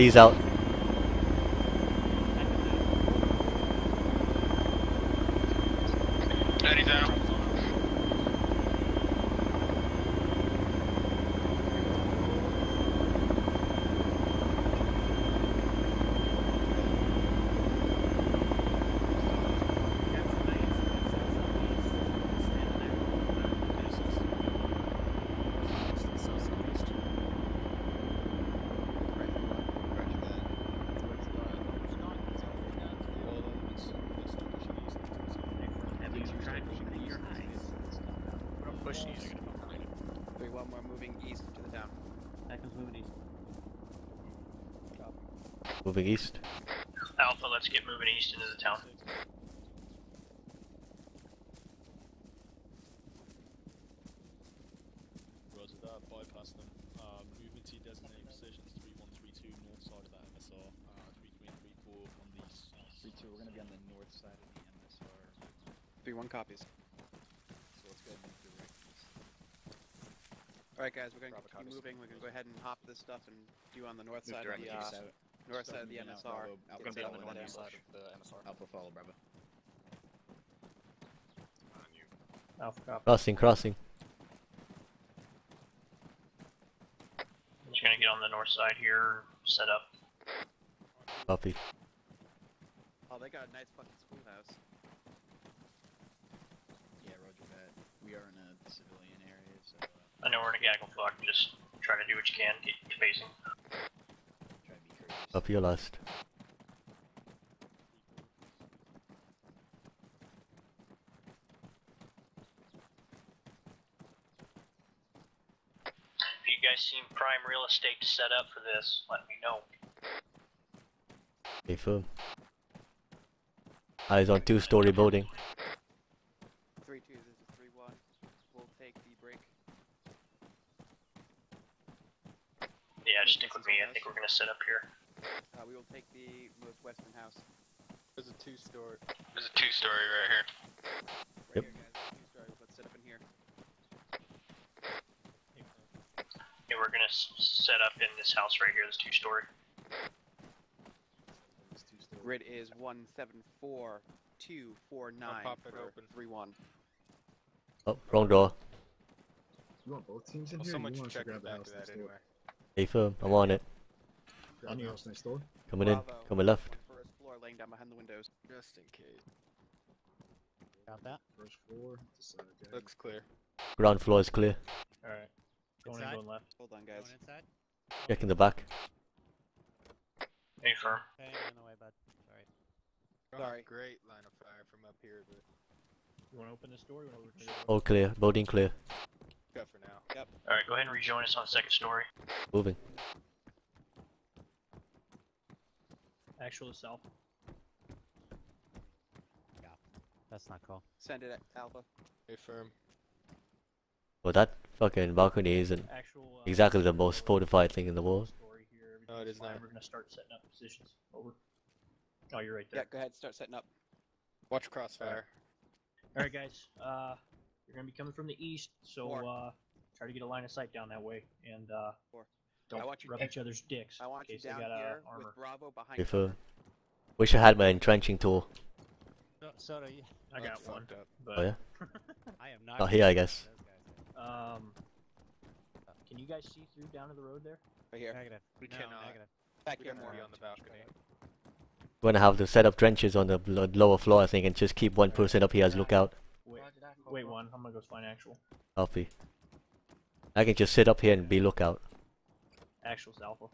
Lee's out. Eddie's out. Push east. Three one, we're moving east to the town. Echo's moving east. Moving east. Alpha, let's get moving east into the town. Roger that, bypass them. Uh, move into your designated positions 3132 north side of that MSR, uh, 33 and 34 on the s- Three two, we're gonna be on the north side of the MSR. Three one copies. So let's go ahead and move direct. Alright guys, we're gonna Bravo keep moving. We're gonna go ahead and hop this stuff and do on the north Move side of directly the uh, east. North side of the MSR. Bravo, Get Alpha gonna be on settled the in north side of the MSR. Alpha follow Bravo. Alpha copy. Crossing, crossing. Just gonna get on the north side here, set up. Copy. Oh, they got a nice fucking schoolhouse. Yeah, roger that. We are in a civilian area, so uh, I know we're in a gaggle fuck, just try to do what you can, get spacing. Try to be courteous. Copy your last. If you guys seem prime real estate to set up for this, let me know. Okay, firm. Eyes on two-story building. Three two, this is three one. We'll take the break. Yeah, just stick with me. I think we're gonna set up here. Uh, we will take the northwestern house. There's a two story. There's a two-story right here. Right Yep. here, guys. Two stories. Let's set up in here. Yeah, we're gonna s- set up in this house right here. This two-story. Those two stories. Grid is one seven four two four nine pop it open. three one. Oh, wrong door. You want both teams in Well, here? someone you should want us to check the grab the back house of that anyway. door? Hey, firm. I'm on it. Grab the house next door. Coming in. Coming left. First floor, laying down behind the windows. Just in case. Got that? First floor. Side. Looks clear. Ground floor is clear. Alright. Going in, going left. Hold on, guys. Going inside? Checking the back. Hey, firm. Okay, I'm in the way, bud. Sorry. Sorry. Great line of fire from up here, but You wanna open this door? You wanna open the door? All clear. Building clear. good for now. All right, go ahead and rejoin us on the second story. Moving. Actual self. south. That's not cool. Send it at Alpha. Hey, firm. Well, that fucking balcony isn't Actual. Uh, exactly the most fortified thing in the world. Story here. No, it everything's is fine. not. We're gonna start setting up positions. Over. Oh, you're right there. Yeah, go ahead. Start setting up. Watch crossfire. All right, guys. Uh, you're gonna be coming from the east, so Four. uh, try to get a line of sight down that way, and uh, Four. Don't I want you rub down- each other's dicks. I want you down got, uh, here armor. with Bravo behind Okay, cover. firm. Wish I had my entrenching tool. So, so do you. I got one, up. but Oh yeah. I am not. Oh, here, I guess. those guys in. um, can you guys see through down to the road there? Right here. Negative. We no, cannot. Negative. Back We here more. more on the balcony. We're gonna have to set up trenches on the lower floor, I think, and just keep one person up here as lookout. Wait, wait one. I'm gonna go find actual. Copy. I can just sit up here and be lookout. Actual's alpha.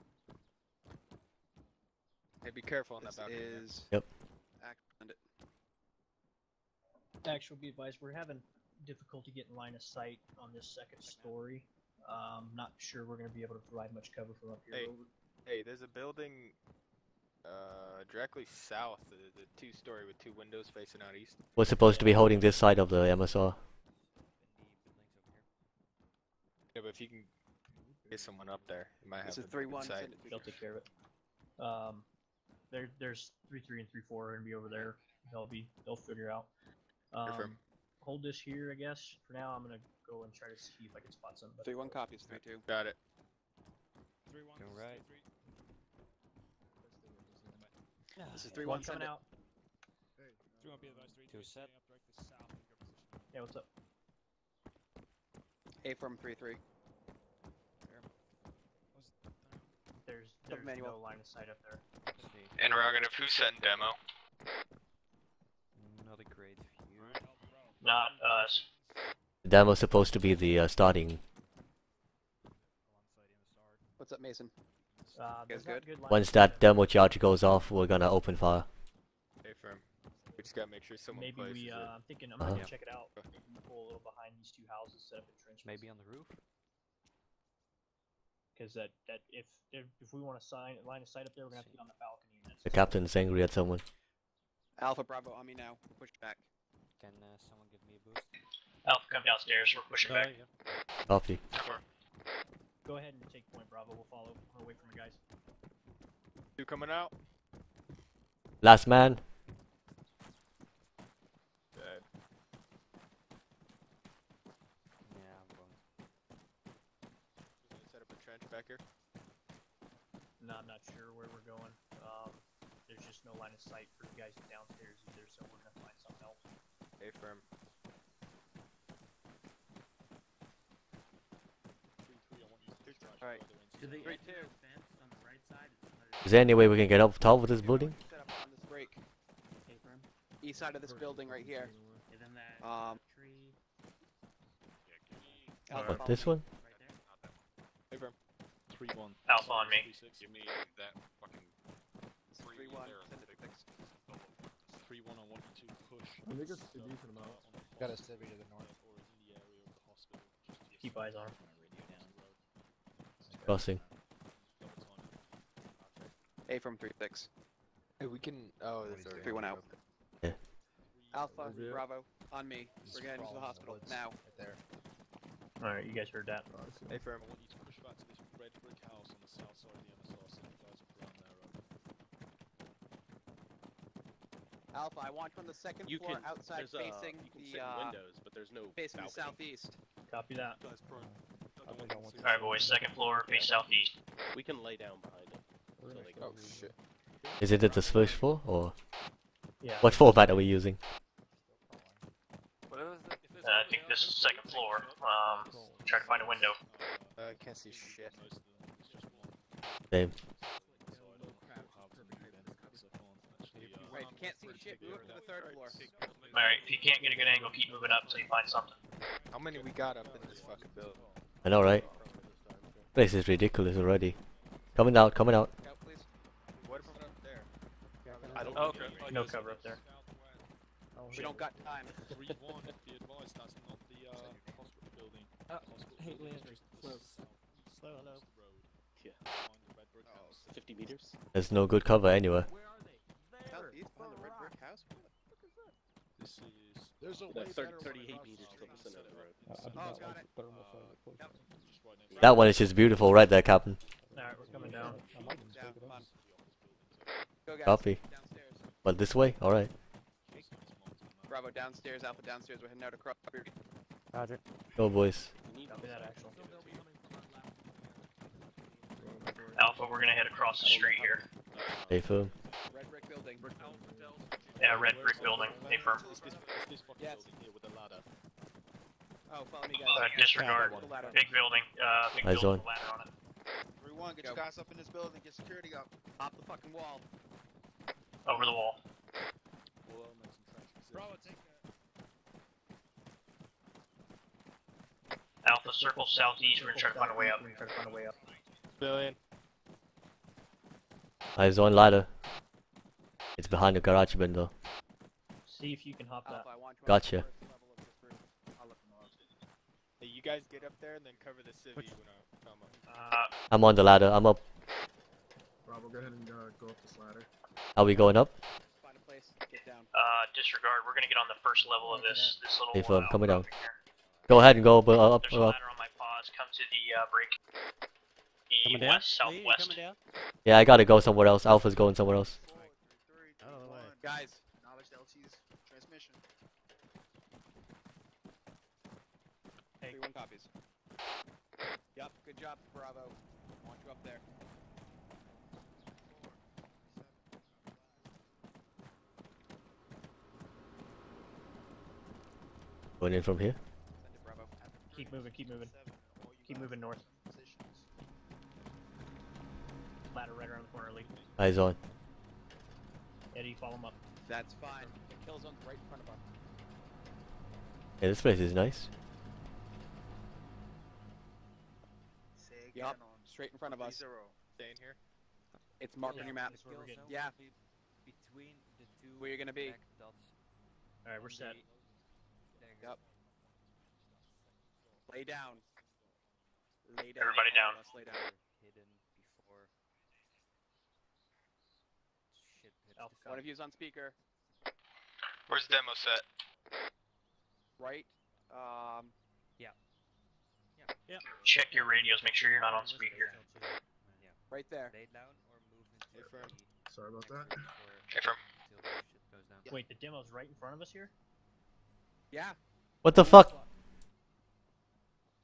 Hey, be careful on This that balcony. man. is. Yep. Act- and Actual, be advised, we're having difficulty getting line of sight on this second story. Um, not sure we're gonna be able to provide much cover from up here. Hey. Over. Hey, there's a building uh, directly south, the, the two-story with two windows facing out east. We're supposed to be holding this side of the MSR. Yeah, but if you can get someone up there, you might have This a three one. sight. They'll take care of it. Um, there, there's three, three, and three, four are gonna be over there. They'll be, they'll figure out. Um, hold this here, I guess. For now, I'm gonna go and try to see if I can spot something. Three one copies. Three two. Got it. Go right. This is three One one. coming out. Hey, Three one be advised. Three Two two set. staying up direct to south of your position. Yeah, what's up? A from three three. There's there's manual. no line of sight up there. Interrogative, who's setting demo? Not a great view. Not us. The demo's supposed to be the uh, starting. What's up, Mason? Uh, guys good? good Once that sight. demo charge goes off, we're gonna open fire. Hey, firm. We just gotta make sure someone Maybe places we. it. Uh, I'm thinking I'm Uh-huh. gonna check it out. Pull a little behind these two houses, set up a trench. Maybe on the roof? Because that that if if, if we want to sign line of sight up there, we're gonna have to get on the balcony. And that's The captain's angry at someone. Alpha Bravo on me now. Push back. Can uh, someone give me a boost? Alpha, come downstairs. We're pushing back. yeah. Copy. Go ahead and take point Bravo. We'll follow. We'll wait for my guys. Two coming out. Last man. Dead. Yeah, I'm going. Gonna set up a trench back here. No, I'm not sure where we're going. Um, there's just no line of sight for you guys downstairs either, so we're gonna find something else. Hey, firm. Three three. I want you to drive Alright. further into To the the Three, two. the fence on the right side. It's another Is there any way we can get up top of this building? Set up on this break. East side of this building right here. And then that Um, tree Alpha, this one? right there. Hey, firm. Three one. Alpha on me. Three. Give me that fucking This is three one. Send it to fix. Three one. I want you push. I think it's a decent amount. on the Got a positive civvy to the north. Or in the area of the hospital. Just to the Keep eyes on him. Crossing. Double time it. A from three six. Hey, we can. Oh, that's already. Three one out. Three, Alpha Yeah. Bravo on me. We're getting to the hospital now. Right there. All right, you guys heard that. Hey, firm. Brick house on the south side of the MSR. Send you guys up around there. Over. Alpha, I want from the second You floor can- outside There's, uh, facing you can the uh, windows, but there's no facing the southeast. Copy that. Guys, prone. I think I want to- All right, boys. Second floor, face southeast. We can lay down behind it. So Oh shit. Is it at the first floor or Yeah. what format are we using? Uh, I think this is second floor. Um, try to find a window. Uh, I can't see shit. Most of them, it's just one. Same. So I don't know if we'll have them then, because I can't actually, uh, Right, if you can't see shit, move up to the third floor. All right. If you can't get a good angle, keep moving up until you find something. How many we got up in this fucking building? I know, right? Place is ridiculous already. Coming out, coming out. Out, please. What about up there? I don't Oh, know. no cover up there. We don't got time. Three one, be advised, that's not the, uh, hospital building. Uh, Hospital hey, building is Leandro, just to the slow. hello. Yeah. behind the red brick house. 50 meters? There's no good cover anywhere. Where are they? There. Southeast behind the red brick house. This is, There's a No, 30, 38 meters across the center of the road. Oh, got it. uh, just right next to That one is just beautiful right there, Captain. All right, we're coming down. Down, come on. Go guys. Copy. Downstairs. But this way? Alright. Bravo downstairs. Alpha downstairs. We're heading out across. Roger. Go boys. We need Copy that, actual. Alpha, we're gonna head across the street here. Stay firm. Red brick building. Yeah, red brick building. Hey, firm. It's this, it's this fucking Yes. building here with the ladder. Oh, follow me, Uh, guys. disregard. The ladder. Big building. Uh, big Eyes building on. with a ladder on it. Three one, get Go. your guys up in this building, get security up. Hop the fucking wall. Over the wall. All elements and. Alpha, circle southeast. We're gonna try to find a way up. We're gonna try to find a way up. Billion. Eyes on ladder. It's behind the garage window. See if you can hop that. Alpha, I want you Gotcha. the first level of this roof. I'll let them know. Hey, you guys get up there and then cover the civvy when I come up. Uh, I'm on the ladder. I'm up. Bravo, go ahead and uh, go up this ladder. Are we going up? Find a place. Get down. uh, disregard. We're gonna get on the first level of this this little. Hey, firm, uh, coming down. Go ahead and go up, up, There's a up. ladder on my paws. Come to the uh, break. Coming down? southwest. Yeah, I gotta go somewhere else. Alpha's going somewhere else. Guys, knowledge to LT's transmission. Hey. Three, one copies. Yep, good job, Bravo. Want you up there. Going in from here. Keep moving, keep moving. Keep moving north. Ladder right around the corner, Lee. Eyes on. Eddie, follow him up. That's fine. The kill zone's right in front of us. Yeah, this place is nice. Yup, straight in front of us. Staying here. It's marked on your map. Where we're getting. Yeah, Between the two where you're gonna be. Alright, we're set. the. Yup. Lay down. Lay down. Everybody down. Lay down. Hidden before. Shit Alpha One of you's on speaker. Where's the demo set? Right. Um. Check your radios. Make sure you're not on speaker. Yeah. Right there. Lay down or move into Hey, firm. Sorry about that. room Hey, firm. until the shit goes down. Wait, the demo's right in front of us here? Yeah. What the fuck?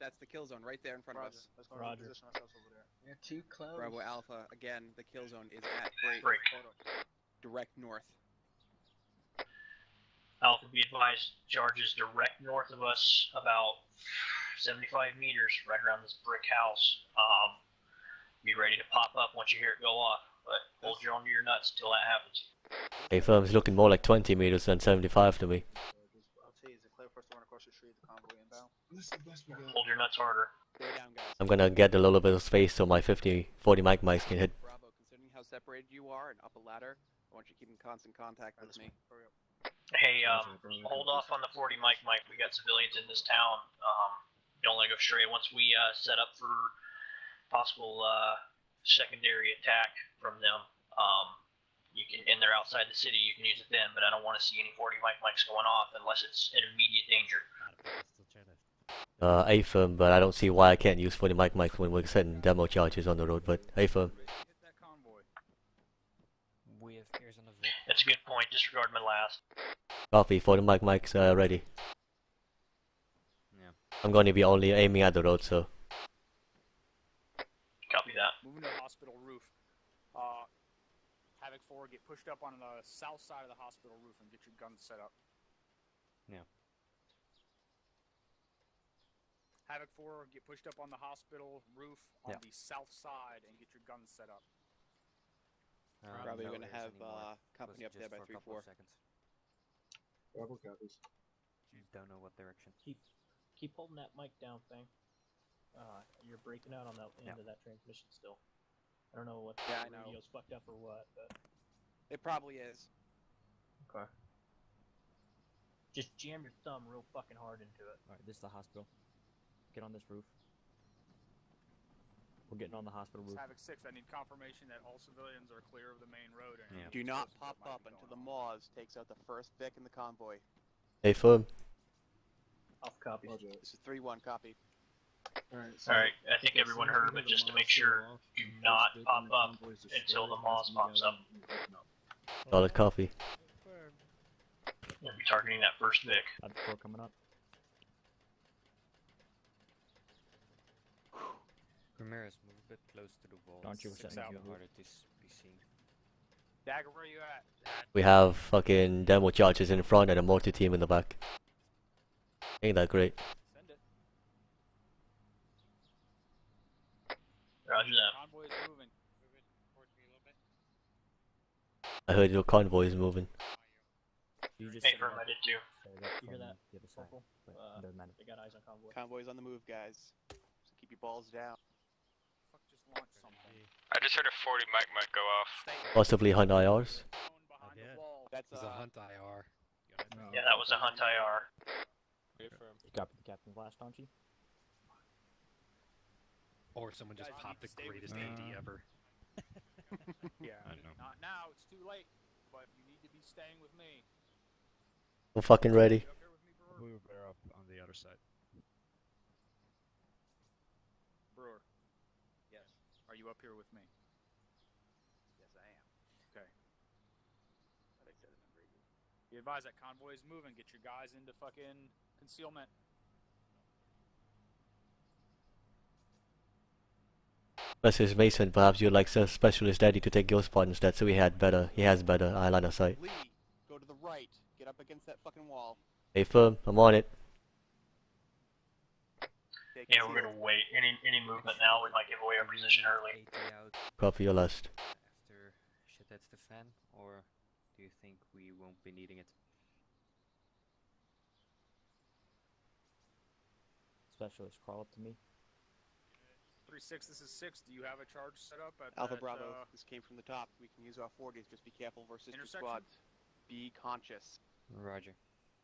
That's the kill zone right there in front of us. Let's go Roger. position ourselves over there. You're too close. Bravo Alpha. Again, the kill zone is at break. Break. Direct north. Alpha, be advised, charges direct north of us, about 75 meters, right around this brick house. Um, be ready to pop up once you hear it go off, but hold your on to your nuts until that happens. A firm's looking more like 20 meters than 75 to me. I'll tell you, is it clear for us to run across the street, the convoy inbound? This is the best we got. Hold your nuts harder. Stay down, guys. I'm gonna get a little bit of space so my 50, 40 Mike Mikes can hit. Bravo, considering how separated you are and up a ladder, I want you to keep in constant contact with me. Hey, um, hold off on the 40 mic Mike. We got civilians in this town. Um, don't let it go stray. Once we uh, set up for possible uh, secondary attack from them, um, you can, and they're outside the city, you can use it then. But I don't want to see any 40 Mike Mikes going off unless it's in immediate danger. Uh, A firm, but I don't see why I can't use 40 Mike Mikes when we're setting demo charges on the road. But A firm. Hit that convoy. We have ears on the Vic. That's a good point. Disregard my last. Coffee, 40 Mike Mikes uh, ready. Yeah. I'm going to be only aiming at the road, so Copy that. Moving to the hospital roof. Uh, Havoc 4, get pushed up on the south side of the hospital roof and get your guns set up. Yeah. Havoc 4, get pushed up on the hospital roof on Yeah. the south side and get your guns set up. Um, Bravo, you're no gonna have uh, company up there by 3 couple 4. of seconds. Bravo copies. Don't know what direction. Keep keep holding that mic down thing. Uh, you're breaking out on that end Yeah. of that transmission still. I don't know what Yeah, I the know. radio's fucked up or what, but It probably is. okay. Just jam your thumb real fucking hard into it. Alright, this is the hospital. Get on this roof. We're getting on the hospital This roof. Havoc 6, I need confirmation that all civilians are clear of the main road. And Yeah. Do not pop up be until the going on. Moz takes out the first Vic in the convoy. A firm. Off copy. Roger. This is 3 1 copy. Alright, All right, I think everyone heard, but just to make sure, do not pop up until the Moz pops up. Solid coffee. We'll be targeting that first Vic. Havoc 4 coming up. Ramirez, move a bit close to the wall. Don't you It's set making me it up. harder to be seen. Dagger, where you at? We have fucking demo charges in front and a multi team in the back. Ain't that great? Send it. Roger that. Convoy is moving. I heard your convoy is moving. You just Hey, set it firm, I did too. You hear that, The other side. Uh, it doesn't matter. They got eyes on convoy. Convoy's on the move, guys. So keep your balls down. Fuck, just launch something. I just heard a 40 mic might go off. Possibly Hunt IRs. Phone behind. That's It's a uh, hunt IR. Yeah, that was a Hunt IR. Hey, firm. You copy the captain's last, don't you? Or someone just popped the to stay with greatest me. AD Uh, ever. Yeah, I know. not now. It's too late. But you need to be staying with me. I'm fucking ready. You up here with me, Brewer? We were better up on the other side. Brewer. Yes. Are you up here with me? Yes, I am. Okay. I said it in radio. Be advised that convoy is moving. Get your guys into fucking concealment. Mrs. Mason, perhaps you'd like a specialist daddy to take your spot instead so he had better he has better eye line of sight. Lee, go to the right. Get up against that fucking wall. Hey firm, I'm on it. Take Yeah, we're gonna wait. Any any movement now, we might give away our position early. Copy your last. After shit hits the fan, or do you think we won't be needing it? Specialist, crawl up to me. Three six. This is six. Do you have a charge set up at Alpha that, Bravo, Uh, this came from the top. We can use our 40s. Just be careful versus two squads. Be conscious. Roger.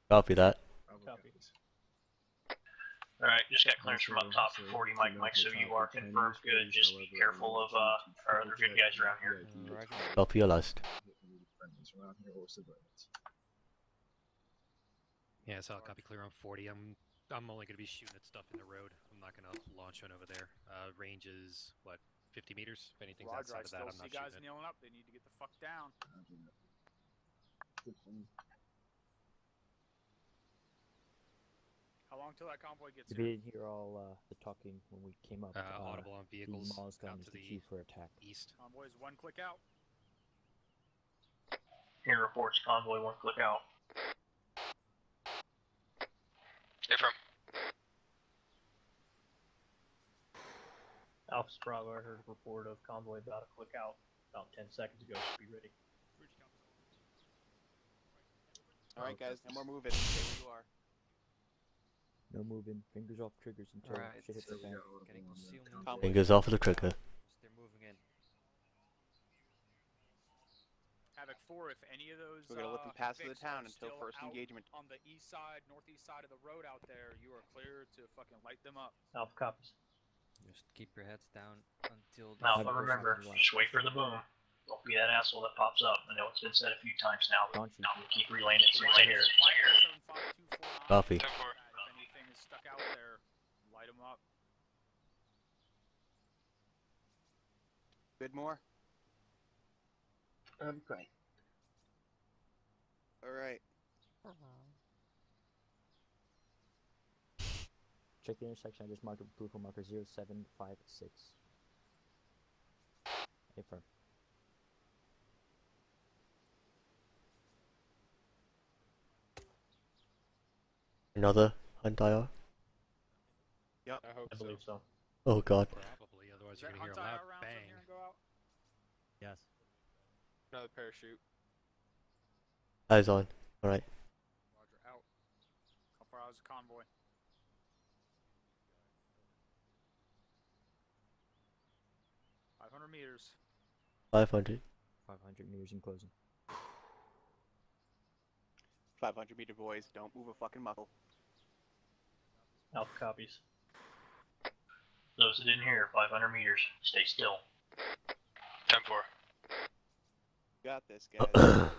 Copy that. Copy. Alright, just got clearance from up top for 40 Mike Mike, so you are confirmed good. Just be careful of uh, our other good guys around here. Copy your last. Yeah, so I'll copy clear on 40. I'm I'm only gonna be shooting at stuff in the road. I'm not gonna launch one over there. Uh, range is what 50 meters. If anything's Roger. I outside of that, I'm see not guys shooting it. kneeling up. They need to get the fuck down. How long till that convoy gets If here? you didn't hear all uh, the talking when we came up, Uh, audible on vehicles The Maul's gun out is to the the key for attack. east. Convoy's one click out. Here reports convoy one click out. Affirm. Alpha Bravo, I heard a report of convoy about to click out about 10 seconds ago. Be ready. All right, guys, no more moving. Stay you are. No moving, fingers off triggers until Alright, shit hits the fan. getting concealment. Convoy. Fingers off of the trigger. They're moving in. Havoc 4, if any of those We're gonna let them uh, pass through the town until first engagement. On the east side, northeast side of the road out there, you are clear to fucking light them up. Alpha copies. Just keep your heads down until. the Alpha, remember, just wait for the boom. Don't be that asshole that pops up. I know it's been said a few times now, but I'm gonna keep relaying it so it's here. Copy. If anything is stuck out there, light them up. Good more. Um, great. All right. Uh -huh. Check the intersection. I just marked with vehicle marker 0756. Affirm. Another hunt IR? Yep. I hope I believe so. Oh god. Probably, otherwise Is you're gonna hear a loud bang. here and go out? Yes. Another parachute. Eyes on. Alright. Roger, out. How far out is the convoy? Five hundred meters. 500. 500 meters in closing. 500 meter boys. Don't move a fucking muscle. Alpha copies. Those that didn't hear, 500 meters. Stay still. 10 4. Got this, guys.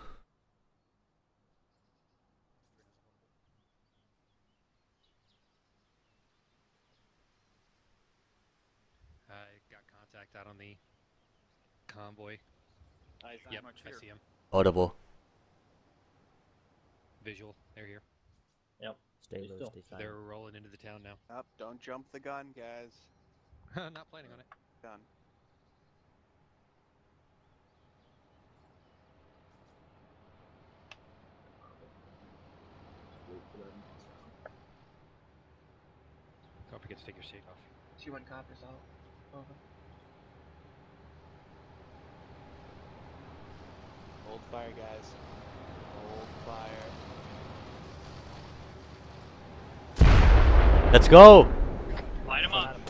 I got contact out on the convoy. Nice, Yep, much I see him. Audible. Visual. They're here. Yep. Stay Stay low, still. stay They're rolling into the town now. Up. Don't jump the gun, guys. Not planning on it. Done. Don't forget to take your seat off. She went coppers out. Uh-huh. Over. Hold fire, guys. Hold fire. Let's go! Light them up.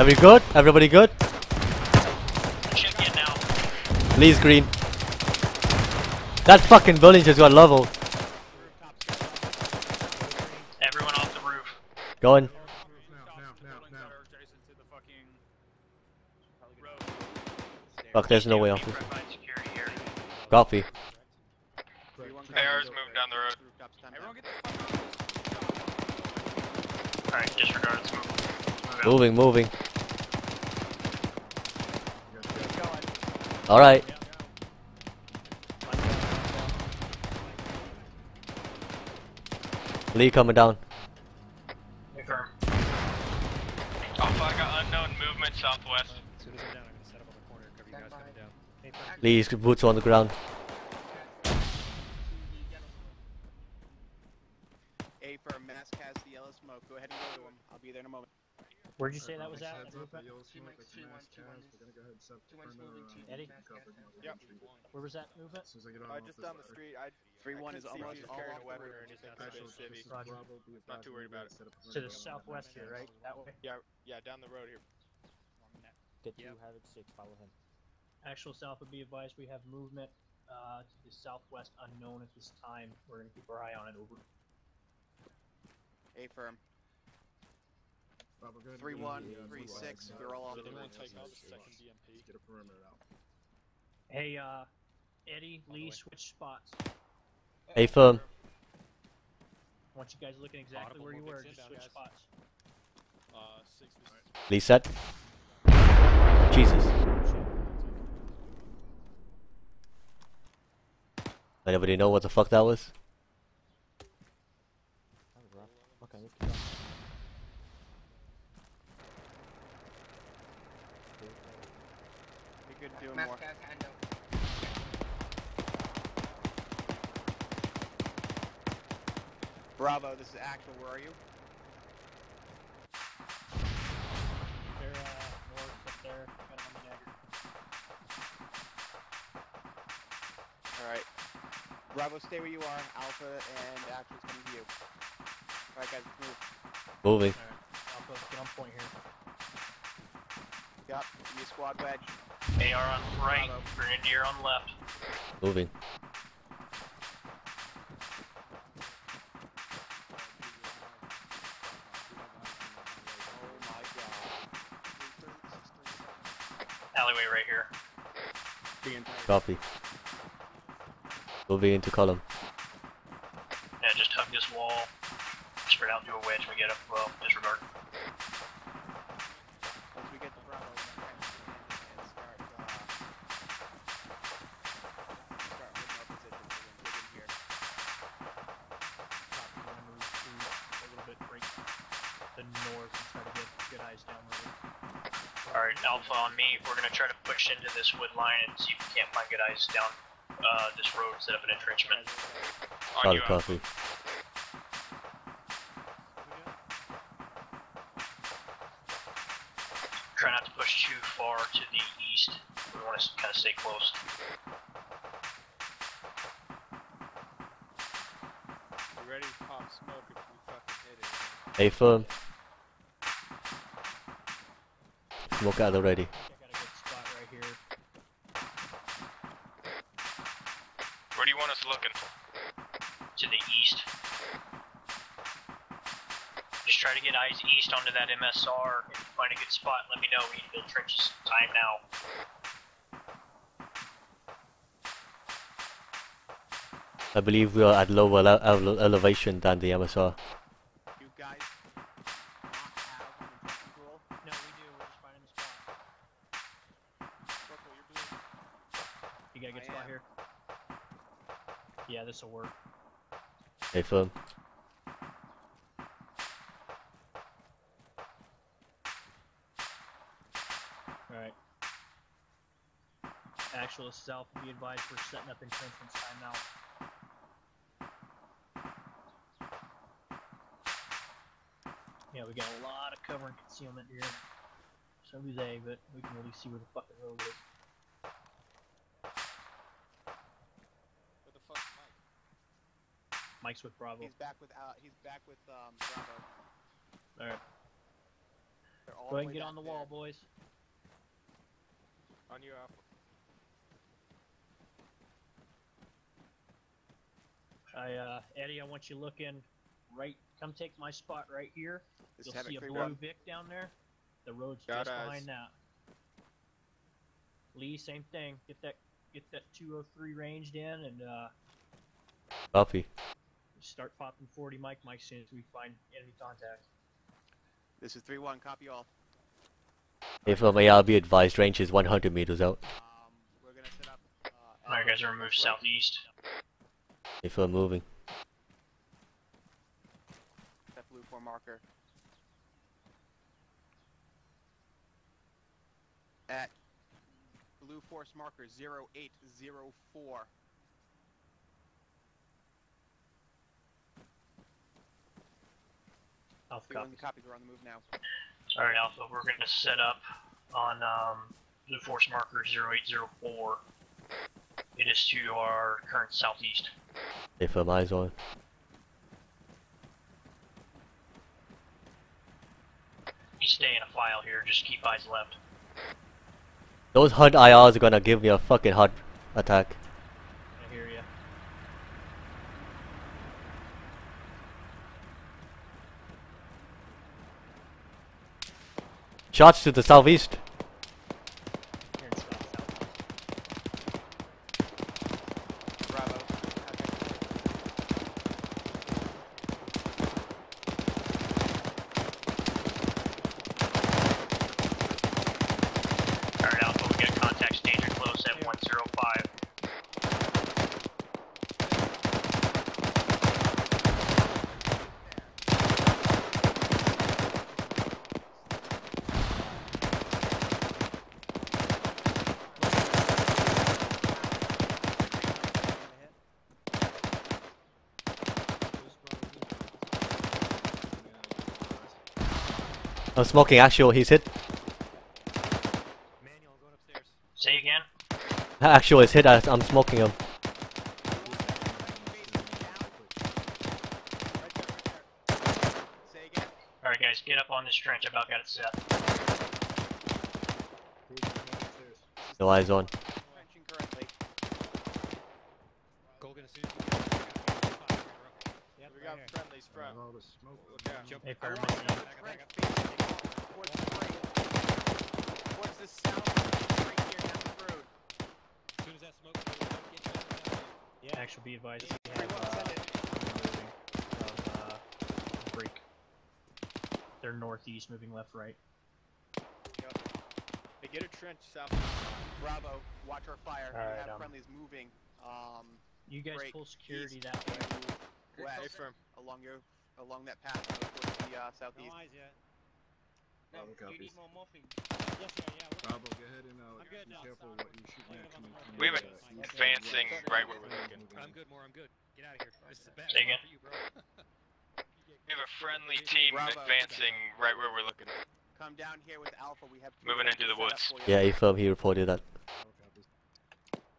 Are we good? Everybody good? Check in now. Lee's green. That fucking building just got leveled. Everyone off the roof. Going. Buildings that are adjacent to the fucking road. Fuck, there's no way off Be this. prepped by. Copy. AR's moving down the road. Everyone get the fuck out. Alright, disregard. Let's move. Move. Moving, moving. Alright. Lee coming down. Alpha, I got unknown movement southwest. Lee's boots on the ground. Where'd you say that was at? Heads up, movement? the yellow smoke, like the mask has. We're gonna go ahead and set the perimeter around. Eddie? Yep. Where was that movement? As soon as I Uh, just down the street. I three one is almost he was all carrying a off weapon Bravo, or anything. Actual But it's this civvy. is Roger. Bravo, be Not too worried about it. set up a To the southwest here, right? That way. Yeah, yeah, down the road here. Get two Yep. Havoc 6, follow him. Actual south would be advised we have movement uh, to the southwest unknown at this time. We're gonna keep our eye on it. Over. A firm. Bravo, go ahead and Three get one, the, three blue six. flags We're all out. off the anyone road. take out the Just second BMP? Get a perimeter out. Hey, uh, Eddie, Lee, switch spots. Hey, firm. I want you guys looking exactly Audible where you were. get Just switch guys. spots. Uh, six. This Lee set. Jesus. Anybody know what the fuck that was? That was rough. Okay, let's keep going. You're good doing more. Bravo, this is actual. Where are you? They're uh, north up there, kind of on the dagger. Alright. Bravo, stay where you are. Alpha and Actual's coming to you. Alright, guys, let's move. Moving. Alright, Alpha, get on point here. Yup, you squad wedge. AR on right, Grenadier on left. Moving. Oh my god. Alleyway right here. Copy. Moving into column. Yeah, just hug this wall. Spread out to a wedge. We get up. Well, disregard. Once we get to Bravo, we're gonna and start, uh, start hitting our positions. We're gonna dig in here. Copy, we're gonna move to a little bit break the north and try to get good eyes down the road. Alright, Alpha on me. We're gonna try to push into this wood line and see if we can't find good eyes down uh, this road, set up an entrenchment. On you, copy. Try not to push too far to the east. We want to kind of stay close. You ready to pop smoke if we fucking hit it? A firm. Smoke out already. I think I got a good spot right here. Where do you want us looking? To the east. Just try to get eyes east that MSR. If you find a good spot, let me know. We need to build trenches. Time now. I believe we are at lower ele- ele- elevation than the MSR. You guys not have an entrenchment tool? No, we do. We're just finding the spot. Purple, you're blue. You got a good I spot am. here? Yeah, this will work. A firm. Alright. Actual self be advised we're setting up entrenchments time now. Yeah, we got a lot of cover and concealment here. So do they, but we can at least see where the fucking road is. Where the fuck's Mike? Mike's with Bravo. He's back with uh, he's back with um Bravo. Alright. All Go ahead and get on the there. wall, boys. On you, Alpha. I uh Eddie, I want you looking right come take my spot right here. This You'll is Havoc see a blue 1. Vic down there. The road's Got just eyes. behind that. Lee, same thing. Get that get that 203 ranged in and uh Copy. start popping 40 Mike Mike soon as we find enemy contact. This is 3 1. Copy all. A firm be advised range is 100 meters out. Um, we're gonna set up. Uh, Alright, guys, Alpha are moved southeast. A firm moving. That blue four marker. at blue force marker 0804. Alpha We're copy. copies. We're on the move now. All right, Alpha. We're going to set up on um, Blue Force marker 0804. It is to our current southeast. Stay firm, eyes on. You stay in a file here. Just keep eyes left. Those Hunt IRs are gonna give me a fucking HUD attack. I hear ya. Shots to the southeast. Hearing shots south. Bravo. All right, Alpha. We got contacts danger close at 105. I'm smoking actual, he's hit. Manual, going upstairs. Say again. Actual is hit, I- I'm smoking him. All right, guys. Get up on this trench. I about got it set. Eyes on. Trenching currently. Colgan, as soon as you get Yep, we got friendlies front. All the smoke. Look out. Jump. Hey, I fireman. want yeah. the trench facing towards the right. Towards the south, right here down the road. As soon as that smoke goes out, get you out of there. Actual be advised. We Very have well, uh, send it. moving of uh, break. They're northeast, moving left, right. Yep. They get a trench south. Bravo. Watch our fire. we Alright, have um, friendlies moving. Um, You guys Break pull security east that way. to Stay west firm. along your along that path towards the uh, southeast. Bravo copies. Yes, sir, yeah. we're- Bravo, go ahead and uh, be now. careful what you're shooting at. Can you- can We have uh, it use the advancing weapon? right where we're looking. I'm good, more. I'm good. Get out of here. This is a bad Say spot again? for you, bro. We have a friendly team Bravo. advancing right where we're looking. Come down here with Alpha. We have two Moving into the woods. Yeah, he firm, he reported that.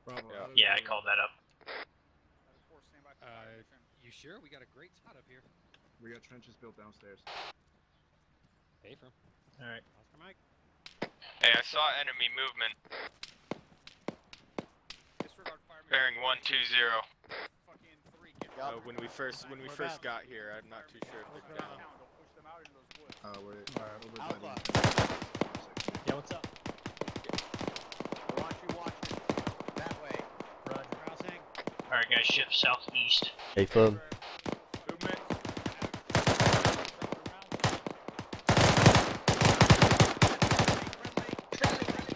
Bravo Yeah. how does Yeah, I called that up. Uh, you sure? We got a great spot up here. We got trenches built downstairs. Hey, from Alright. Oscar Mike. Hey, I saw enemy movement bearing 120. Fucking three. Uh, when we first when we first got here, I'm not too sure if they're down. Don't push them out into those woods. Uh, we're Alright. over by Alpha. Yeah, what's up? Laundry watchman. That way. Roger. Crossing. All right, guys. Shift southeast. Hey, firm. Movement.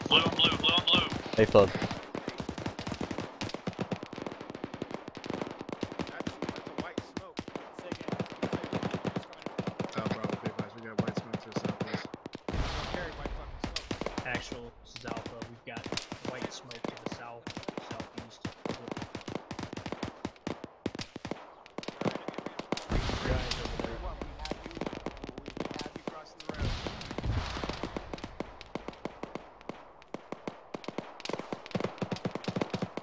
Blue, blue, blue, blue. Stay firm. That's, that's a white smoke. Say again. Say again. It's coming. Uh, Bravo, big guys, we got white smoke to the southeast. Don't carry white fucking smoke. Actual, this is Alpha. We've got white smoke to the south, southeast. Guys over there. One, we have you. We have you crossing the road.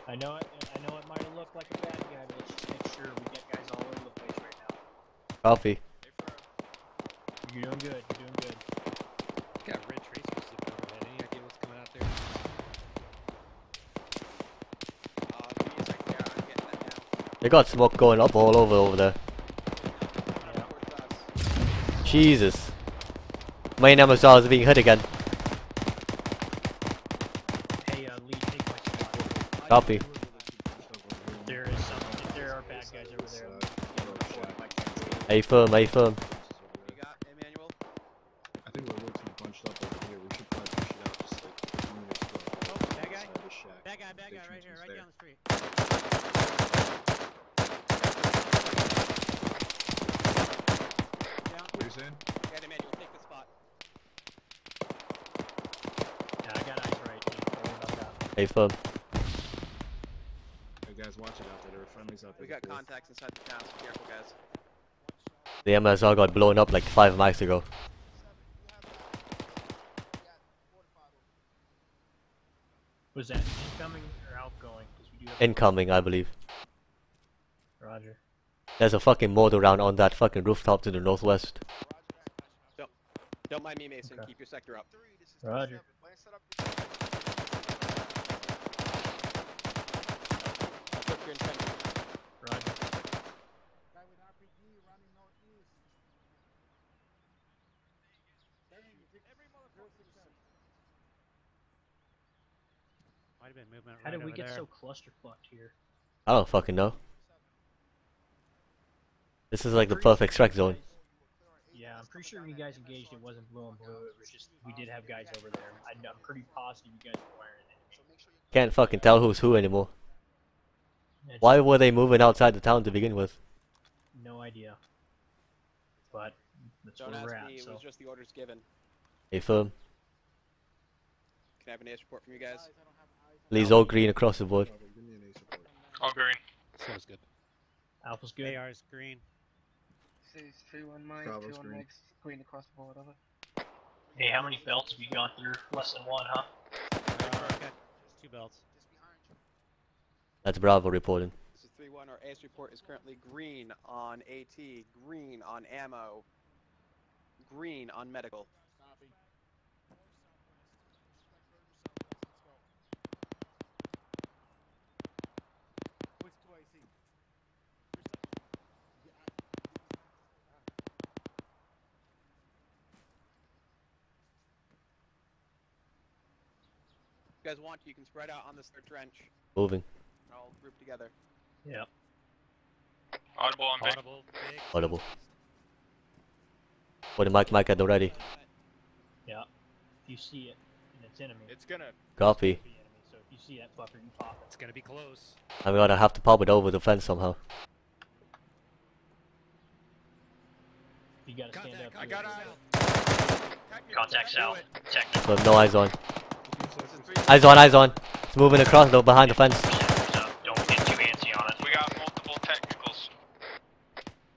I know it. I know it might have looked like a bad guy, but let's just make sure we get guys all over the place right now. Copy. Stay firm. You're doing good. You're doing good. You got red tracers zipping overhead. Any idea what's coming out there? Uh, give me a second here. I'm getting that now. They got smoke going up all over over there. Now, towards us. Jesus. Main MSR is being hit again. Hey, uh, Lee, take my spot. Copy. A firm, A firm. You got Emmanuel? I think we're a little too bunched up over here. We should probably push it out just like a minute ago. Oh, bad guy? Inside the shack. Bad guy, bad Big guy, right here, trenches right there. down the street. What are you saying? Yeah, Emmanuel, take the spot. Yeah, I got eyes right Hey, firm. Hey guys, watch it out there. There are friendlies out there. We got before. contacts inside the town, so careful, guys. The MSR got blown up like five mics ago. Was that incoming or outgoing? 'Cause we do have Incoming, I believe. Roger. There's a fucking mortar round on that fucking rooftop to the northwest. Don't, don't mind me, Mason. Keep your sector up. Roger. I'll cook your intent. Roger. Might have been movement How right did we over get there. so clusterfucked here? I don't fucking know. This is like the perfect strike zone. Yeah, I'm pretty sure when you guys engaged, it wasn't blue and blue. It was just we did have guys over there. I, I'm pretty positive you guys were wearing it. Can't fucking tell who's who anymore. Why were they moving outside the town to begin with? No idea. But that's Don't where we're at. me. It So was just the orders given. Hey, firm. Can I have an ace report from you guys? Please all green across the board. Give me an ace report. All green. Sounds good. Alpha's good. AR is green. Says 3 1 Mike, Bravo's 2 1 green. Mike's green across the board, over. Hey, how many belts have you gone through? Less than one, huh? Uh, got two belts. That's Bravo reporting. This is 3 1. Our ace report is currently green on AT, green on ammo, green on medical. If you guys want, to, you can spread out on this third trench. Moving. All grouped together. Yeah. Audible on big. Audible, big. Audible. For the Mike Mike at the ready. Yeah. If you see it and it's enemy, It's gonna. Copy. it's the enemy. So if you see that fucker, you pop it. It's gonna be close. I'm gonna have to pop it over the fence somehow. You gotta stand Contact, up. I here. got eyes. Contact south. Technical. So no eyes on. This is 3 Eyes on, eyes on. It's moving across though behind the fence. So don't get too antsy on it. We got multiple technicals.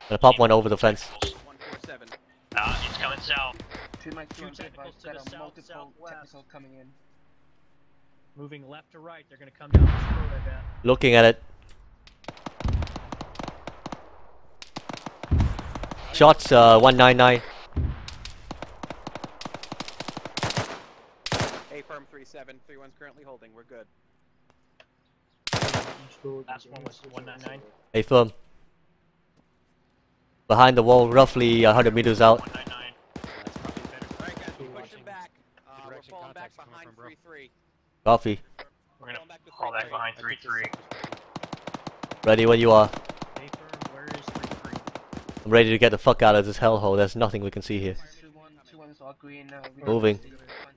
Gonna pop one over the fence. 147. Uh, it's coming south. 2 Mike, 2 technicals to the a south, multiple southwest. technicals coming in. Moving left to right. They're gonna come down this road. I bet. Looking at it. Shots, uh, 199. A firm 37. 3 1's currently holding. We're good. Last one was 199. Hey, firm. Behind the wall, roughly 100 meters out. 199. That's probably better. Alright, guys, we're pushing back. Uh, we're falling back behind 3 3. Coffee. We're gonna Falling back to fall back behind 3 think this 3. is supposed to Ready when you are. Hey, firm. Where is three three? I'm ready to get the fuck out of this hellhole. There's nothing we can see here. 2 1, 2 1 is all green. Uh, we Moving.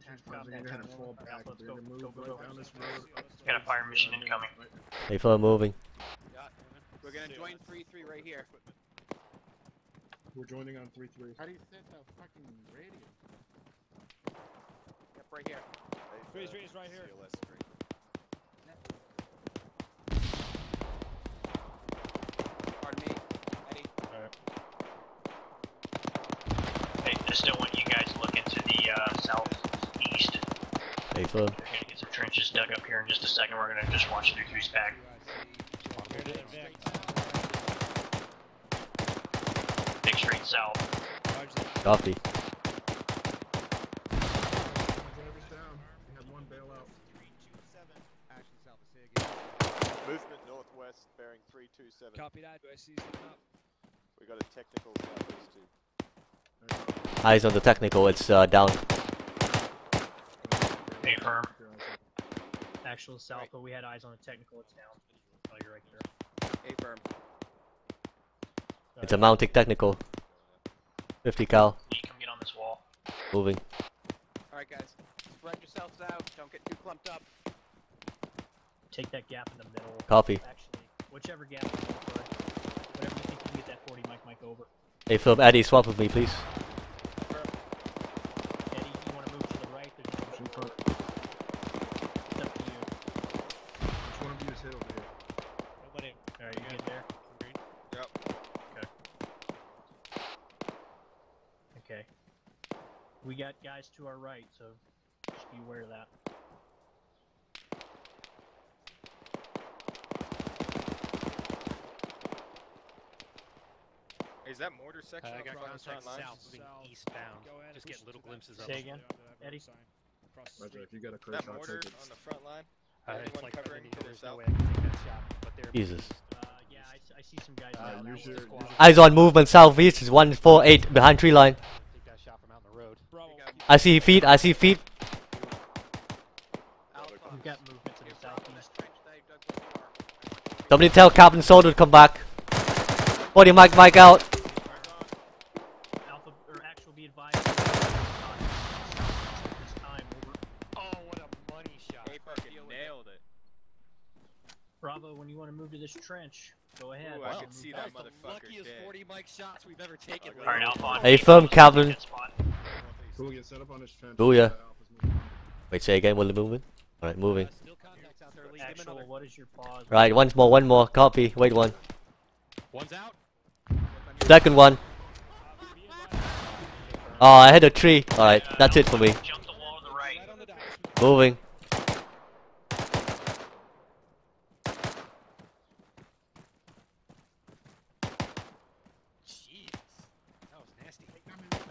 Right. Got a fire mission incoming. Hey, firm, moving. We're gonna join 3 3 right here. We're joining on 3 3. How do you set that fucking radio? Yep, right here. Freeze, freeze, right here. Pardon me. Eddie. Hey, I still want you guys to look into the uh, southeast. Hey, firm. We're gonna get some trenches dug up here in just a second. We're gonna just watch through three's back. Big straight south. Coffee. Drivers down. We had one bail out. Movement northwest bearing 327. Copy that. Do I see something up? We got a technical southeast too. Eyes on the technical. It's uh, down. Hey, firm. Actual south, but we had eyes on a technical. It's down. Oh, you're right there. A firm. It's a mounting technical. 50 cal. You come get on this wall. Moving. Alright, guys. Spread yourselves out. Don't get too clumped up. Take that gap in the middle. Copy. Actually, whichever gap you prefer. Whatever you think you can get that 40 Mike Mike over. Hey, firm, Eddie, swap with me, please. Eddie, you want to move to the right? There's no Shoot room. for- It's up to you. We got guys to our right, so just be aware of that. Is that mortar Uh, section I got front on the front contact line? south, moving eastbound. Just get little glimpses of Say it. again, Eddie. Roger, if you got a That clear shot, mortar on the front line? Uh, it's Anyone like covering underneath, to their there's no south? way I can take that shot, but they're Jesus. Uh, yeah, I, s- I see some guys Uh, now. your- Eyes on movement southeast is 148 behind tree line. take that shot from out in the road. I see feet, I see feet. We've got movement to the southeast. Somebody tell Captain Soto to come back. 40 Mike Mike out. Alpha or actual be advised. This time over. Oh, what a money shot. He fucking nailed it. Bravo, when you want to move to this trench, go ahead. Ooh, I I'll can see back. that motherfucker luckiest dead. 40 mic shots we've ever taken. Alright, Alpha Hey, eight, firm, close, Captain. good spot. Cool, get set up on this trench. Booyah. Uh, moving. Wait, say again, will the movement? Alright, moving. Still contacts out there. Lee. Give him Actual, another. what is your pause? Right, once more, one more. Copy. Wait one. One's out. Second one. Oh, I hit a tree. Alright, that's it for me. Jump the wall to the right. Right on the dice. Moving. Jeez. That was nasty.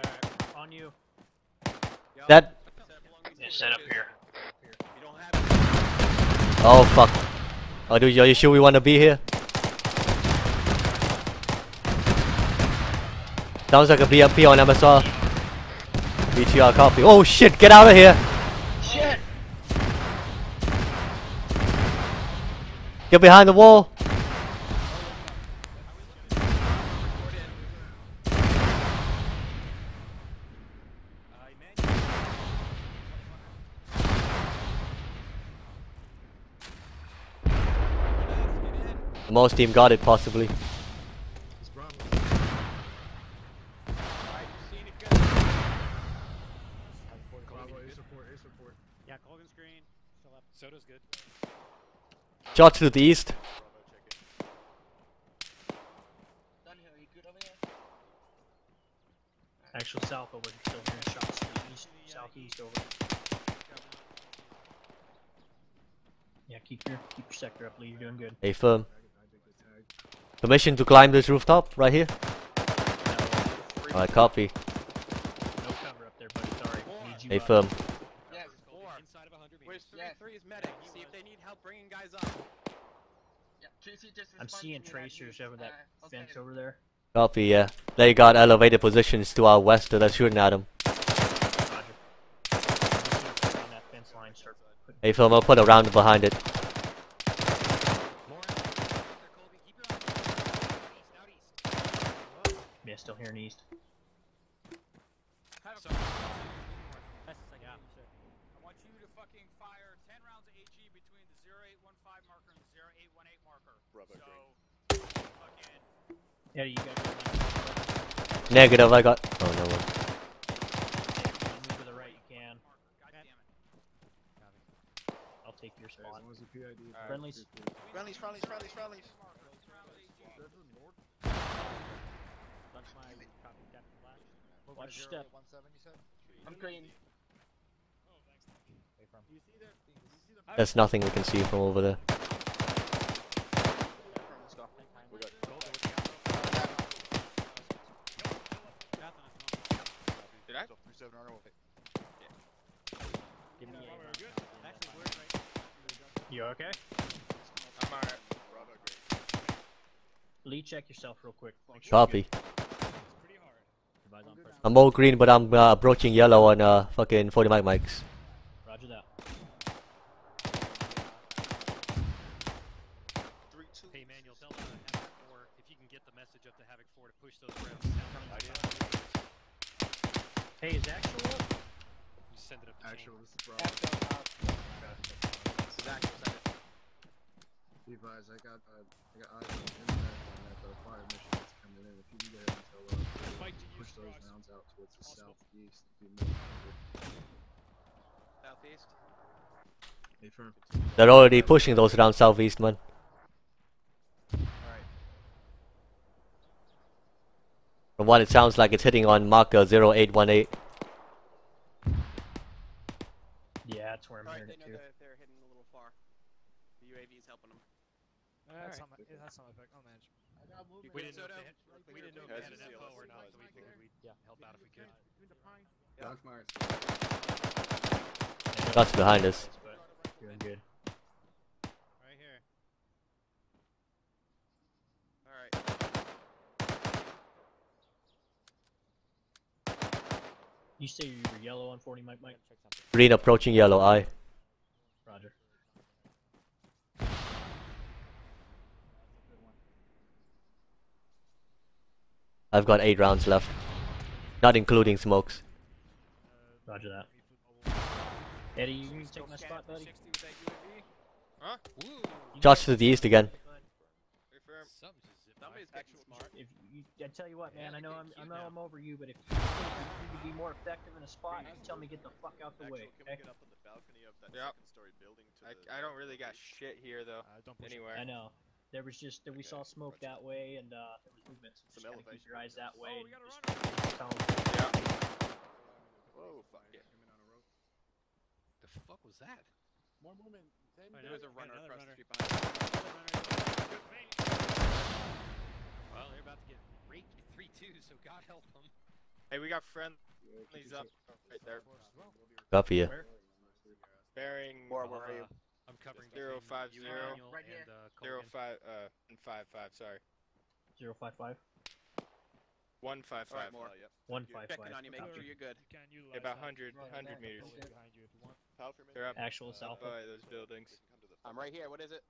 Alright, on you. That. Yeah, set up here. Oh, fuck. Oh, dude, are you sure we want to be here? Sounds like a BMP on MSR. BTR copy. Oh shit, get out of here! Shit! Get behind the wall! Uh, Emmanuel. The most team got it, possibly. It's Bravo. Bravo, A support, A support. Yeah, Colgan screen. Still up. Soto's good. Shots to the east. Dunhill, you good over here? Actual south over. Still hearing shots to the east, southeast over. Yeah, keep your keep your sector up, Lee. You're doing good. A firm. Permission to climb this rooftop right here? Alright, copy. No cover up there, buddy. Sorry. Need you A up. firm. Yes. Inside of 100 meters. three? Yes. Three is medic. See if they need help bringing guys up. Yeah, I'm seeing to me that tracers over that uh, okay. fence over there. Copy, yeah. They got elevated positions to our west, so they're shooting at them. Roger. I'm just gonna on that fence line, start putting A firm, I'll put a round behind it. More out there, Colby. Keep your eye out east, out east. Yeah, still hearing east. Have a So- Yeah. I want you to fucking fire 10 rounds of AG between the 0815 marker and the 0818 marker. Bravo so, fucking. Eddie, you got your line. Negative, I got. Oh, no one. If you wanna move to the right, you can. Marker. God damn it. I'll take your spot. long as the PID. is Alright. Friendlies. Friendlies, friendlies, friendlies, friendlies. Lunch line, copy, Captain Flash. Watch your step. I'm green. There's nothing we can see from over there. Let's go. We got Did I? three seven R. Give me a You okay? I'm alright. Bravo, great. Lee, check yourself real quick. Make sure Copy. Advise on person. I'm all green, but I'm uh, approaching yellow on uh, fucking 40 Mike Mikes. Roger that. Three, two. Hey, Manuel, tell uh, Havoc 4 if you can get the message up to Havoc 4 to push those rounds down. Hey, is actual? You send it up to Actual, Shane. this is Bravo. This is actual. Send it. Be I got, uh, I got eyes on the impact on that uh, fire mission that's coming in. If you can go ahead and tell uh, Mike, to you push those cross? rounds out towards the Possible. southeast, it'd be more effective. Southeast. Hey, firm. They're already pushing those around southeast, man. From what it sounds like, it's hitting on marker 0818. Yeah, That's where I'm Alright, hearing they it know too. that they're hitting a little far. The UAV's helping them. That's not my, yeah, that's not my pick. I'll manage. We didn't know if they had, right we didn't know if they had an you see FO or not, so we figured we'd Yeah. help out if we could. Dodge Mars. Shots behind us. Doing good. Right here. Alright. You say you were yellow on 40 Mike Mike? Check something. Green approaching yellow. I. Roger. I've got eight rounds left, not including smokes. Roger that. Eddie, you can take my spot, buddy. 60 with that UAV. Huh? Woo! Shots to the east again. Confirm. Something just zipped by. Somebody's getting smart. If you, I tell you what, man, I know I'm, I know. I'm over you, but if you think you could be more effective in a spot, you tell me get the fuck out the way. Actual, Okay? we get up on the balcony of that Yep. second story building to I, I don't really got shit here though. Don't push Anywhere. I know. There was just that we Okay, saw smoke that way, and uh, there was movement. So just kind of keep your eyes that way. Oh, we got a just tell 'em- Yeah. Whoa, fuck it. The fuck was that? More movement. Ten There was a runner across runner. the street behind us. Well, they're about to get raped 3-2, so God help them. Hey, we got friendlies up right there. Copy you. Bearing Or where are you? I'm covering Zero between you, zero. Daniel, Right and, uh, zero Colgan. five uh five five. Sorry, Zero five five one five Alright, five. more. Uh, yep. one you. five Checking five. on you, making sure you're good. You can utilize About that. 100 Right, 100 back, meters. I'll go behind you if you want. Palfreyman? They're up Actual Uh, Alpha. by those buildings. They can come to the I'm front. right here. What is it?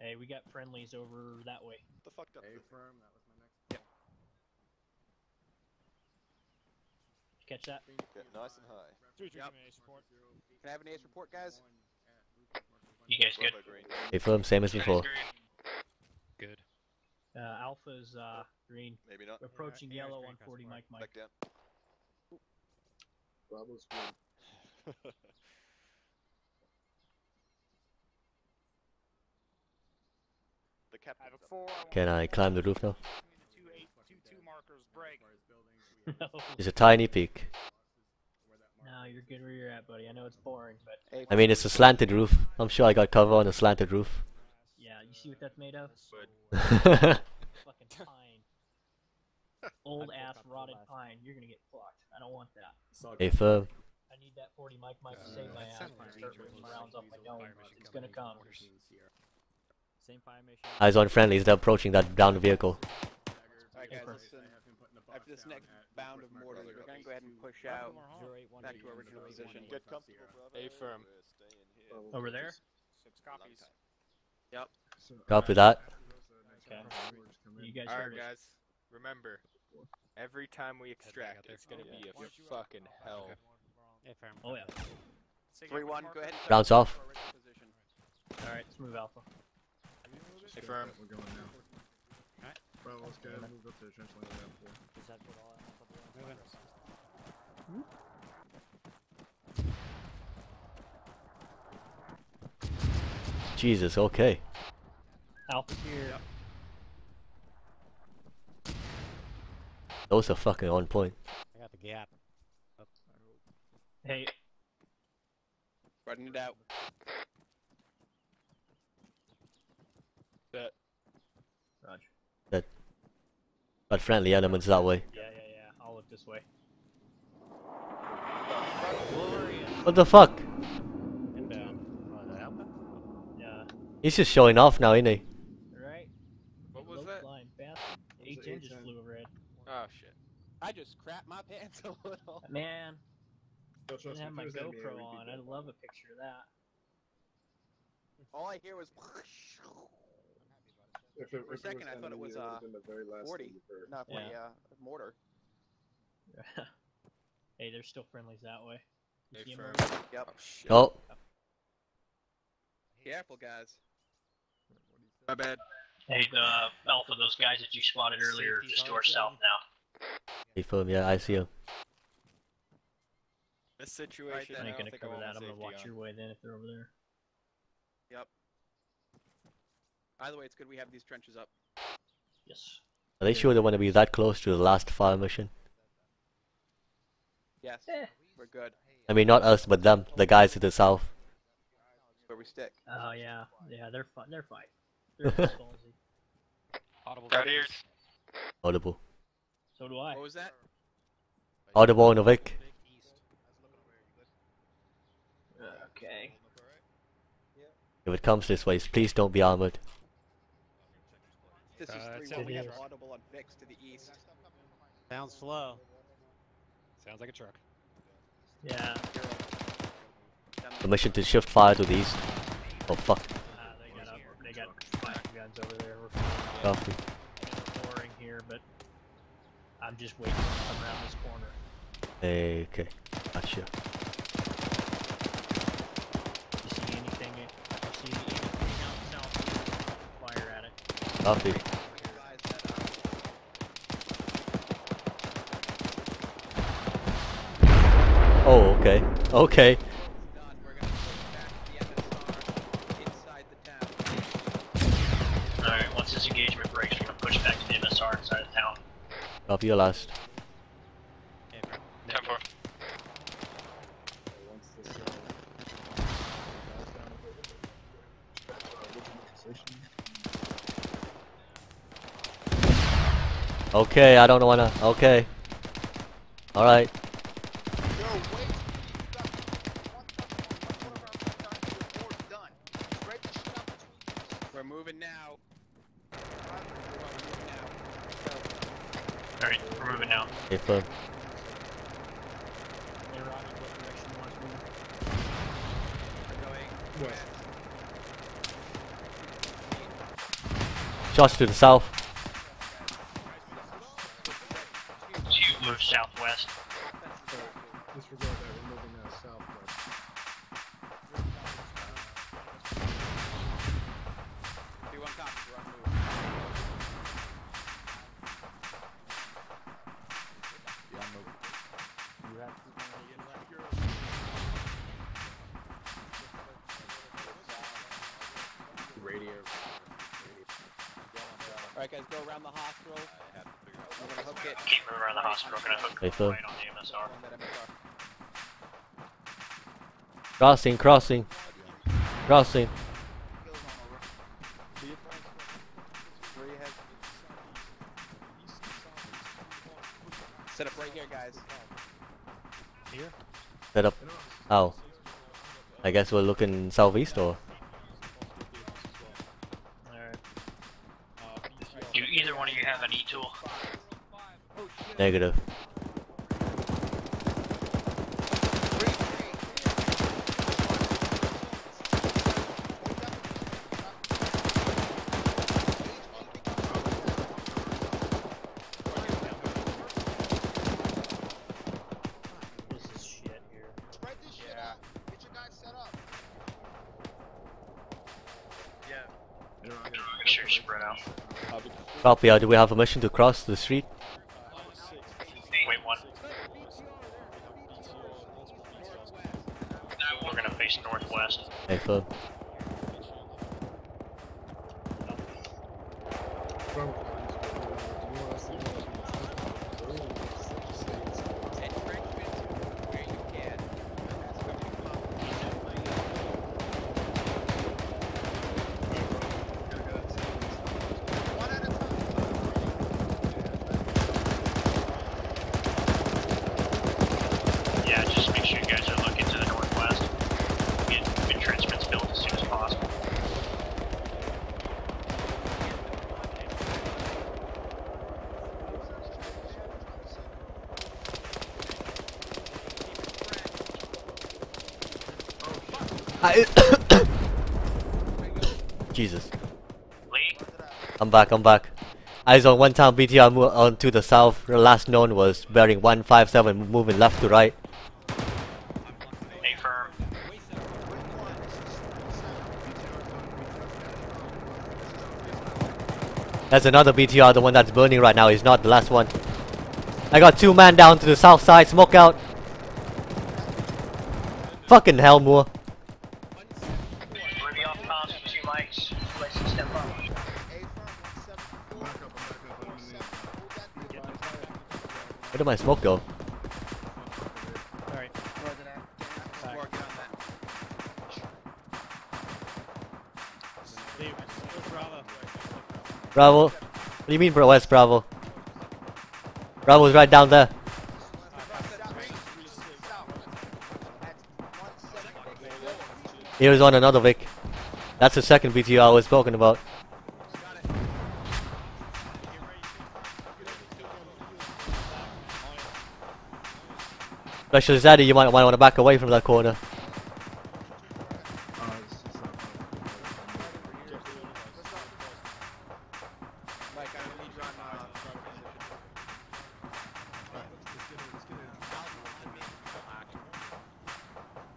Hey, we got friendlies over that way. The fucked up. A firm. That was my next. Catch that? Yeah, nice and high. Three, three, Yep. Can I have an ace report, guys? You guys good? Bravo green. Hey, firm, same as before. Good. Uh, Alpha's uh, green, Maybe not. approaching Yeah, yellow on 40. Mike Mike. Back down. Bravo's green. the I have a four. Can I climb the roof now? two eight two two markers break. no, It's a tiny peak. No, you're good where you're at, buddy. I know it's boring, but I mean, it's a slanted roof. I'm sure I got cover on a slanted roof. yeah, you see what that's made of? Hey, Fucking pine. Old ass rotted pine. You're gonna get fucked. I don't want that. Hey, firm. I need that 40 mic Mike to Uh, save my ass sounded when I like start ripping rounds off my using dome. It's gonna come. corners. Same fire mission. Eyes on friendlies. They're approaching that downed vehicle. Alright, guys, listen. After this next bound of mortars, we're gonna go ahead and push out back to our original position. Get comfortable, bravo. A firm. We're staying here. Over there? Six copies. Yep. Copy that. Okay. You guys All heard right, it. guys. Remember, every time we extract, it's gonna be a fucking hell. Hey, firm. Oh yeah. Three one. Go ahead. And Bounce off. position. All right, let's move Alpha. Hey, firm. We're going now. Alright. Bravo's good. Moved up to trench line we have four. Just have to put all that on top of the Moving. Jesus, okay. Alpha's here. Those are fucking on point. I got the gap. Hey, Spreading it out. Roger. But friendly elements that way. Yeah, yeah, yeah. I'll look this way. What the fuck? Inbound. Oh, the Alpha? Yeah. He's just showing off now, isn't he? Right. What was Low that? Flying fast. Those are A-10 just A-10. flew overhead. Oh shit. I just crapped my pants a little. Man, I trust didn't have my if it was NBA, GoPro on. I'd love a picture of that. All I hear was. If it, For a second, I thought it was, would've uh, been the very last 40. thing you've heard. Not for Yeah. uh, mortar. hey, there's still friendlies that way. Hey, see 'em firm. over there? Yep. Oh shit. Oh, Careful, guys. My bad. Hey, the Alpha, those guys that you spotted earlier, Safety just to our south now. hey, firm. Yeah, I see him. This situation, then. I I ain't gonna cover that. I'm gonna watch on. your way then if they're over there. Yep. Either way, it's good we have these trenches up. Yes. Are they sure they want to be that close to the last fire mission? Yes. Eh. We're good. I mean, not us, but them, the guys to the south. where we stick. Oh yeah, yeah, they're fine. They're fine. They're. Audible. Got ears. Audible. So do I. What was that? Audible on the Vic. Okay. If it comes this way, please don't be armored. This is Uh, three it's one. We in have here. audible on Vix to the east. Sounds slow. Sounds like a truck. Yeah. Permission to shift fire to the east. Oh fuck. Uh, they got up, they got five guns over there. We're Copy. pouring here, but I'm just waiting to come around this corner. Hey, okay. Gotcha. You see anything? You see anything out south? Fire at Copy. Oh, okay. Okay. Alright, once this engagement breaks, we're gonna push back to the MSR inside of town. Copy your last. 10 4. Okay, I don't wanna. Okay. Alright. We're moving now. Alright, we're moving now. Okay, firm. Hey, Robbie, what direction you want us moving? We're going west. Shots to the south. You move southwest. Disregard that, we're moving uh, southwest. Three one copy. We're on move. You have Radio. Alright, guys, go around the hospital. We're gonna hook it. Keep moving around the hospital, we're gonna hook Hey, Phil. right on the MSR. On that MSR. Crossing, crossing. Crossing. Where you head? Set up right here, guys. Here? Set up. Ow. I guess we're looking southeast or? Do either one of you have an E-tool? Negative. Copy, uh, do we have permission to cross the street? Wait one. We're gonna face northwest. Hey, firm. Yeah, just make sure you guys are looking to the northwest. Get good transmits built as soon as possible. I Jesus. Lee? I'm back, I'm back. Eyes on one town BTR on to the south. The last known was bearing 157 moving left to right. That's another BTR, the one that's burning right now is not the last one. I got two man down to the south side, smoke out. Fucking hell, Moore. Where did my smoke go? Alright. Bravo. What do you mean, bro? West Bravo? Bravo's right down there. He was on another Vic. That's the second BTR I was talking about. Special Zaddy, you might, might want to back away from that corner. Uh,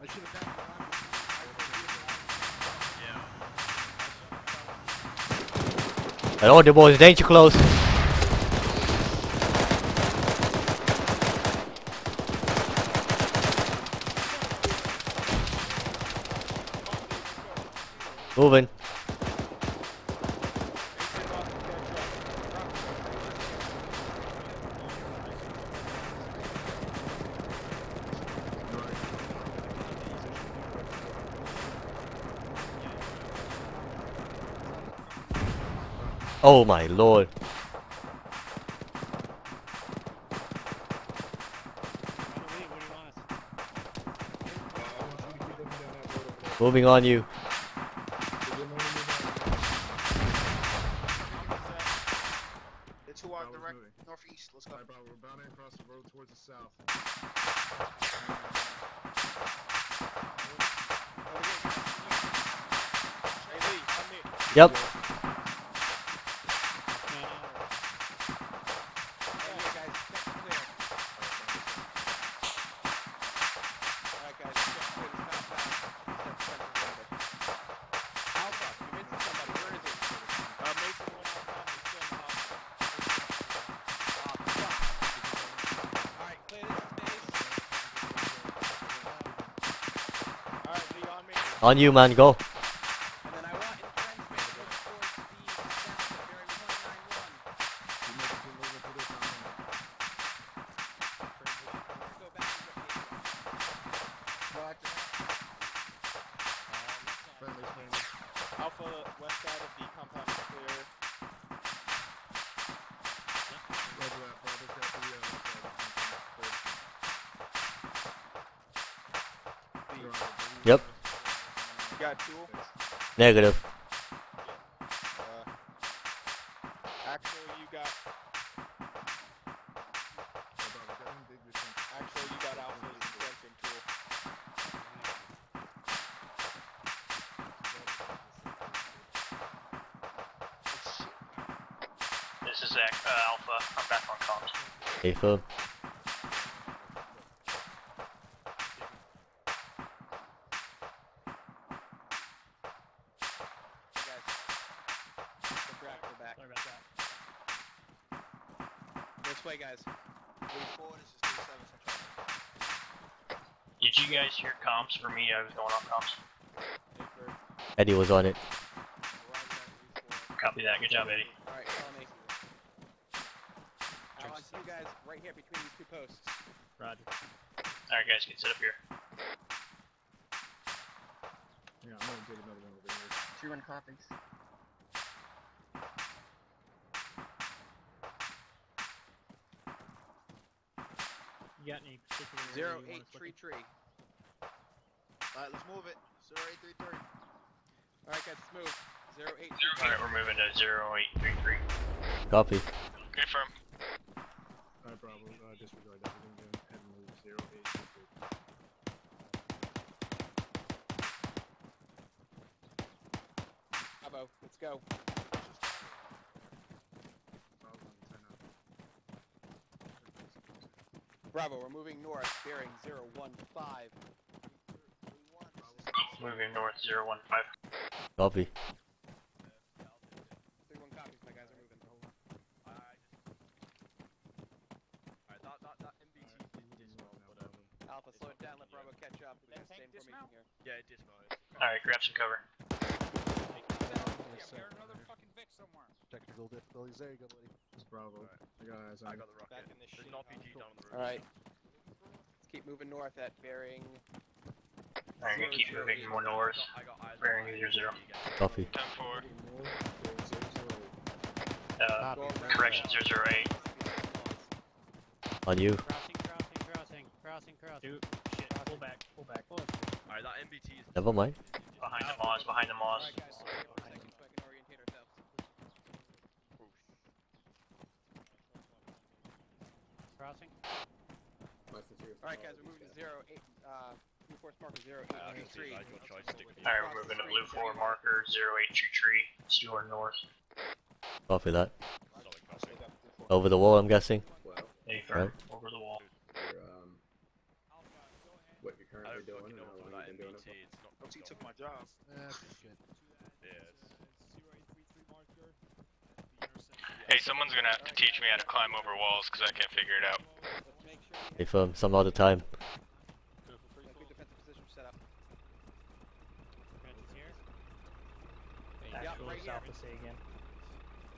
backed Hello, the boys, danger close. Moving. Oh my lord. Moving on you. Are directly north east. Let's go about rebounding across the two are direct northeast. Let's go. Alright, Bravo, we're bounding across the road towards the south. Yep. On you, man, go. Alpha, west side of the compound is clear. Roger that, Bravo's got the, uh, left side of the compound clear. Yep. You got two? Negative. Uh, actually, you got. Actually, you got Alpha's sensing tool. This is uh, Alpha. I'm back on comms. Hey, firm. This way, guys. Move forward. This is 37 Central. Did you guys hear comms for me? I was going on comms. Eddie was on it. Copy that. Good job, Eddie. Alright, follow me. I want you guys right here between these two posts. Roger. Alright, guys, get set up here. Yeah, I'm gonna dig another one over here. Two one copies. You got any particular area Zero you want eight us tree tree. Alright, let's move it. Zero eight three three. Alright guys, let's move. Zero eight three three. Alright, we're moving to 0833. Copy. Confirm. Alright, Bravo, uh, disregard that. We're gonna go ahead and move zero eight two three. Bravo, let's go. Bravo, we're moving north, bearing zero one five. Moving north 015. Copy. Three one copies, my guys are moving. Hold on. Alpha, slow it down, let Bravo catch up. We got the same formation here. Yeah, it dismounted. Alright, grab some cover. Technical difficulties. There you go, buddy. It's Bravo. I got eyes on I got the rocket. Back in this There's shit. an RPG down on the road. Alright. Let's keep moving north at bearing Alright, I'm gonna keep moving more north. Bearing zero zero. Copy. Ten four. Uh, correction zero zero eight. On you. Crossing, crossing, crossing, crossing, crossing. Dude, shit, pull back, pull back. Alright, that MBT is Never mind. Behind the moss, behind the moss. Crossing. Alright guys, we're moving to zero eight uh reinforce marker zero eight two three. Alright, we're moving to blue four marker zero eight two tree. It's due north. Copy that. Over the wall, I'm guessing. Hey, Right. over the wall. Um, what you're currently doing and how long you've been doing it. for. He took my job. Hey, someone's gonna have to teach me how to climb over walls because I can't figure it out. Hey firm, some other time. Actual right here. south to say again.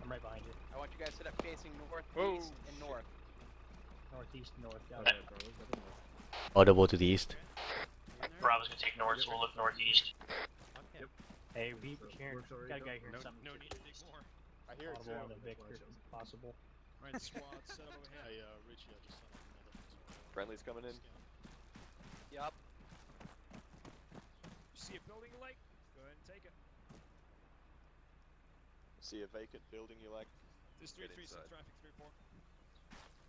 I'm right behind you. I want you guys to set up facing north, Whoa. east, and north. Northeast, north. Got Okay, it. bro, I don't. Audible to the east. Bravo's gonna take north, so we'll look northeast. Hey, we here. Works already Got a done. guy here. No, something no need to dig more. I hear it audible on too. the Victor, if possible. Right, squad, set up over here. Hey, uh, Richie, I just sent up another. Friendly's coming in. Yup. You see a building you like? Go ahead and take it. See a vacant building you like? There's 3 3 some traffic, three four.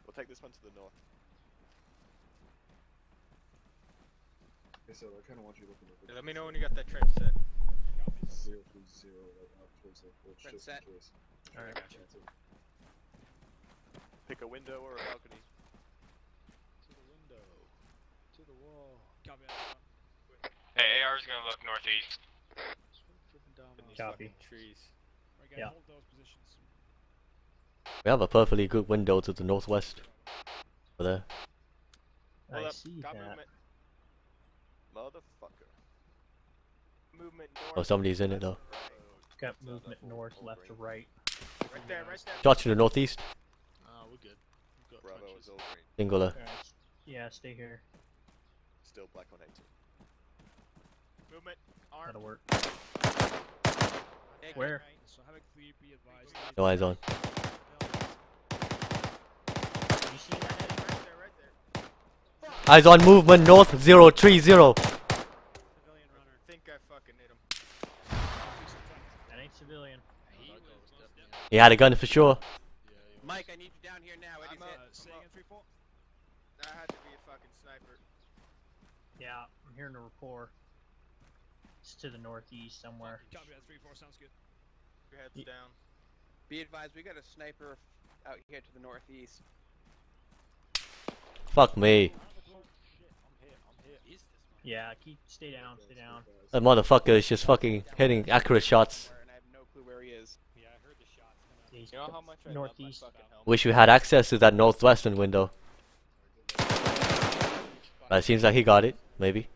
We'll take this one to the north. Okay, so I kind of want you looking at Yeah, let me know when you got that trench set. zero three zero like out towards the old Trent ship set. choice. Alright. Pick a window or a balcony. To the window. To the wall. Copy that. Hey, AR's gonna look northeast. Driven down In these on- Copy. trees. Alright, guys, Yeah. hold those positions. We have a perfectly good window to the northwest. Over there. Hold I up. see Got that. movement. Motherfucker. Movement north. Oh, somebody's in it though. Got movement north, left to right. Right there, right there. Shots to the northeast. Ah, we're good. We've got Bravo trenches. is all green. Singular. Alright. Yeah, stay here. Still black on 18. Movement. Arm. That'll work. Hey, Where? right, So have a clear, be advised. No eyes on. You see that heading? Right there, right there. Eyes on movement north 030. Civilian runner. Think I fucking hit him. That ain't civilian. He had a gun for sure. Mike, I need you down here now. Eddie's I'm hit. up. Uh, say again, three four. That had to be a fucking sniper. Yeah, I'm hearing a rapport. It's to the northeast somewhere. Copy that, three four. Sounds good. Your head's Ye- down. Be advised, we got a sniper out here to the northeast. Fuck me. Yeah, keep stay down, stay down. That motherfucker is just fucking hitting accurate shots. And I have no clue where he is. Yeah, I heard the shots coming out. He's You know how much I love my northeast. Wish we had access to that northwestern window. But it seems like he got it, maybe.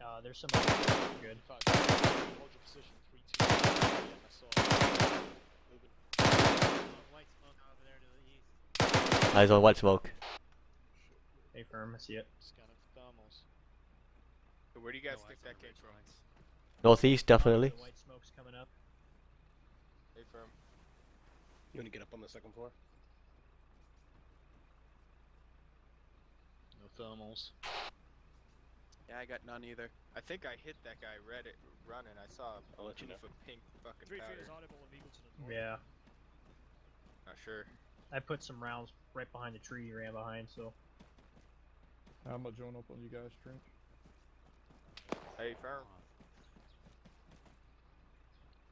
Uh, there's somebody good. Hold your position. Three two. Yeah, I saw. Moving. White smoke over there to the east. Eyes on white smoke. Stay firm, I see it. Scanning for thermals. So where do you guys No think that came from? Northeast, definitely. The white smoke's coming up. Hey, firm. You want to get up on the second floor? No thermals. Yeah, I got none either. I think I hit that guy red it running. I saw a I'll let you poof of pink fucking Three feet powder. is audible to the. Yeah, Not sure. I put some rounds right behind the tree you ran behind, so I'm gonna join up on you guys, Trent? Hey, firm.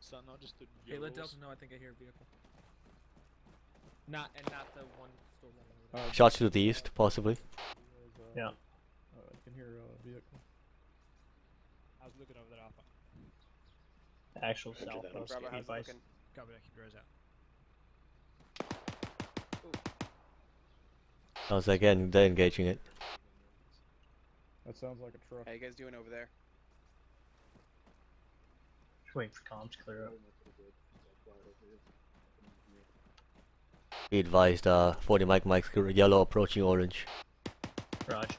Is that not just the Hey, let Delta know I think I hear a vehicle. Not and not the one store one. Uh, Shots to the east, possibly. Yeah. Uh, I can hear a vehicle. I was looking over that alpha. actual south that, of I'm Bravo, how's it device. looking? Copy that, keep your eyes out. Sounds like again, they're engaging it. That sounds like a truck. How you guys doing over there? Just waiting for comms to clear up. Be advised, uh, 40 Mike Mike's yellow approaching orange. Raj.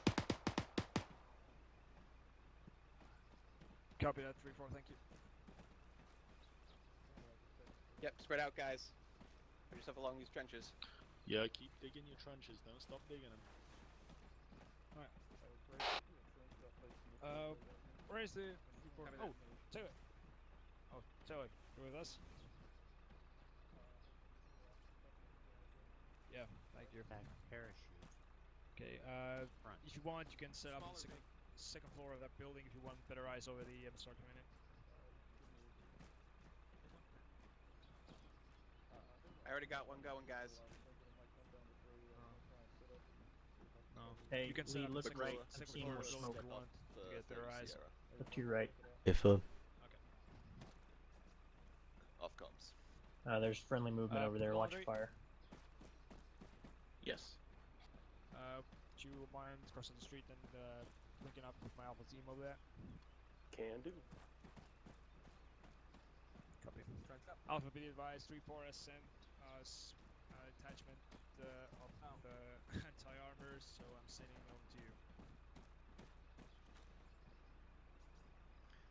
Copy that, 3-4, thank you. Yep, spread out, guys. Put yourself along these trenches. Yeah, keep digging your trenches. Don't stop digging them. Alright. Uh, where is the... Oh, Taylor. Oh, Taylor, you with us? Yeah, thank you. parachute. Okay, uh, if you want, you can set up the second, second floor of that building if you want better eyes over the MSR coming in. I already got one going, guys. No. Hey, you can Lee, set look right. floor- I'm second seeing floor more of the smoke. building you want to get better eyes. Up to your right. Affirm. Off comms. Uh, there's friendly movement Uh, over there. Watch your fire. Yes. Uh, do you mind crossing the street and uh, linking up with my Alpha team over there? Can do. Copy. Alpha, be advised, 3-4 has sent us uh, attachment uh, of the anti-armor, so I'm sending them to you.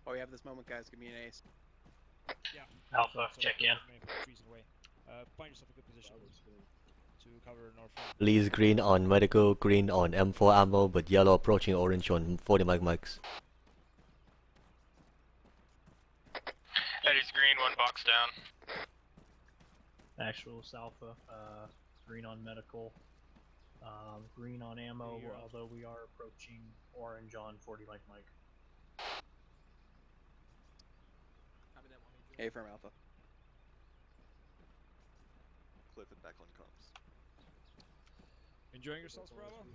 While we have this moment, guys, give me an ace. Yeah. Alpha, So check in. as away. Uh, find yourself a good position to cover north front. Lee's green on medical, green on M4 ammo, but yellow approaching orange on 40 Mike Mikes. Eddie's green, one box down. Actual Alpha. Uh, green on medical. Um, green on ammo. you're although we are approaching orange on 40 Mike Mike. A firm Alpha. Clifford back on comms. Enjoying yourselves, Bravo?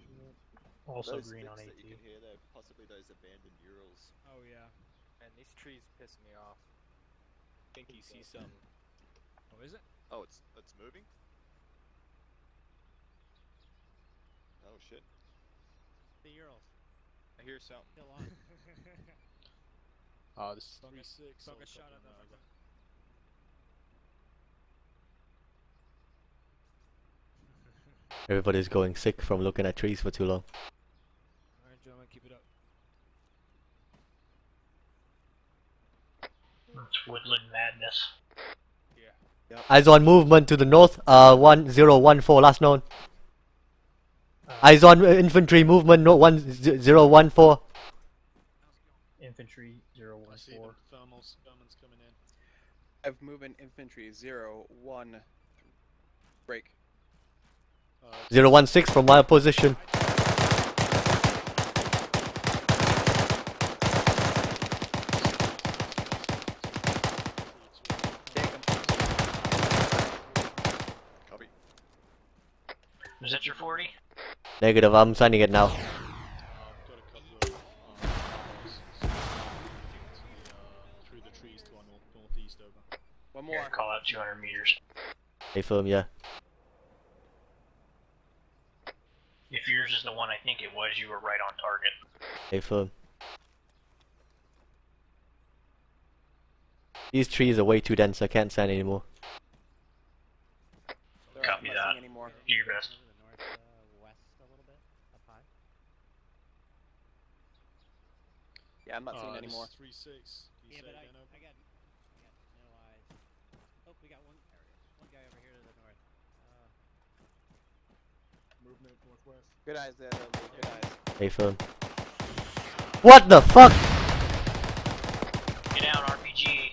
Also those green on sticks that you can hear, they're possibly those abandoned Urals. Oh yeah. Man, these trees piss me off. I think you see some. Oh, is it? Oh, it's it's moving. Oh shit. The Urals. I hear something. Still on. Ah, this is three six. don't shot at that Everybody's going sick from looking at trees for too long. Alright, gentlemen, keep it up. It's woodland madness. Eyes on movement to the north, uh, 1014, last known. Eyes on uh, infantry movement, no, 1014. Infantry I see 014. them. Thermals, thermals coming in. I have movement infantry zero one. Break. Uh, 016 from my position. Copy. Is that your 40? Negative, I'm signing it now. uh, I've got a couple of um, boxes, uh, through the trees to our north northeast over. One Here, more. call out 200 meters. Hey, firm, yeah. If yours is the one I think it was, you were right on target. Hey, firm. These trees are way too dense, I can't sign anymore. Copy that. anymore. Do your best. To the north, uh, west a little bit, up high. Yeah, I'm not seeing Uh, anymore. this is Three six. Can you Yeah, say but I, again over? I got, I got no eyes. Oh, we got one. There it is. One guy over here to the north. Uh, Movement northwest. Good eyes there, though. Good eyes. Hey, firm. What the fuck? Get down, RPG.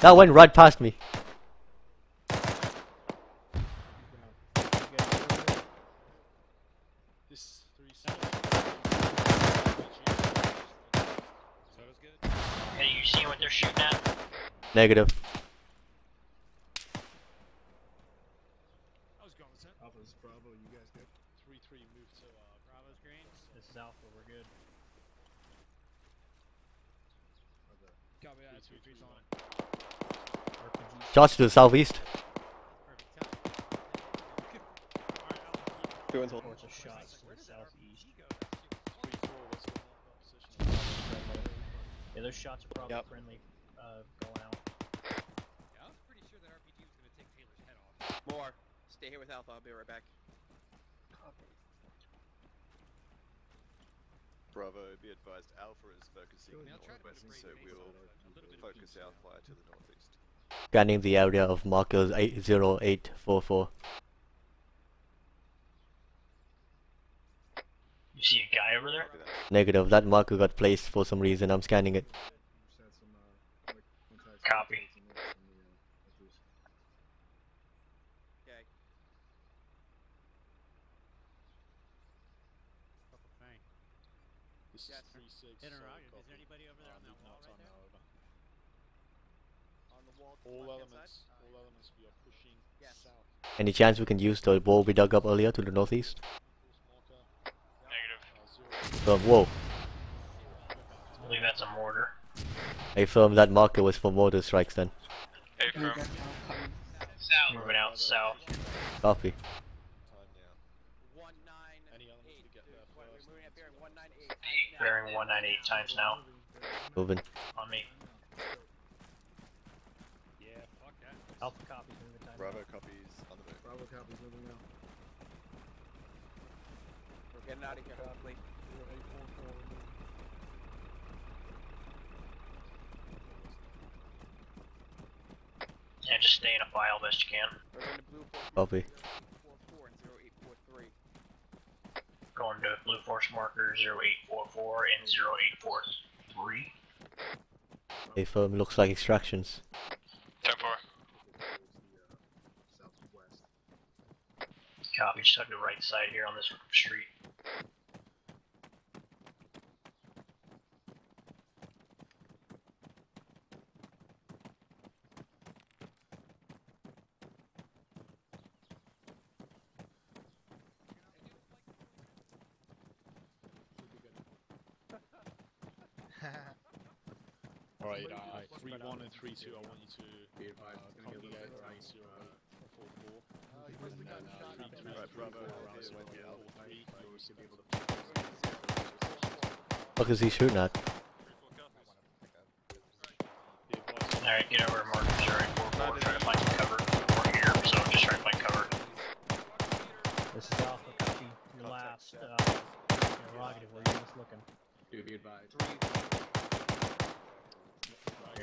That went right past me. This three six. So it was good. Hey, you seeing what they're shooting at? Negative. I was going with that. Alpha's Bravo, you guys good? Three three move to uh, Bravo's green. This is Alpha. We're good. Copy that, Three, 3 3's on. RPG. To the southeast. Perfect. Two until. Reports of Yeah, those shots are probably Yep. friendly uh, going out. Yeah, I was pretty sure that RPG was gonna take Taylor's head off. More. Stay here with Alpha. I'll be right back. Bravo, be advised, Alpha is focusing northwest, so we will focus our fire to the northeast. Scanning the area of markers 80844. See a guy over there? Negative, that marker got placed for some reason, I'm scanning it. Copy. Okay. This Yes. is 3 6. Interrogative, uh, is there anybody over there on that wall right there? Over. On the wall. All elements, all elements, we are pushing Yes. south. Any chance we can use the wall we dug up earlier to the northeast? Negative. Whoa. I believe that's a mortar. I firm that marker was for mortar strikes then. Hey, from. Moving out south. Copy. One nine Any elements to get there We're first. moving up here in one nine eight. Bearing 198 times now. Moving. On me. Yeah, fuck that. Alpha copies in the time. Bravo copies on the move. Bravo copies moving now. We're getting out of here quickly. Yeah, just stay in a file best you can. We're going to blue force Copy. four four and zero eight four three. Going to Blue Force marker 0844 and 0843. A firm looks like extractions. 10 4. Copy, just have the right side here on this street. Alright, uh, 3 1 and 3 2, I want you to Be advised, uh, it's gonna come get a here little around tight. 0 8 4 4. Uh, And then uh, 3 3 Right, 3 Bravo, 4 around here's 0 when you 4 3. You should be able to What is he shooting at? Alright, get over to marker 0844. Try to find some cover. We're here, so just try to find cover. This is Alpha copy. Your last uh, interrogative. Where you just looking? Do be advised.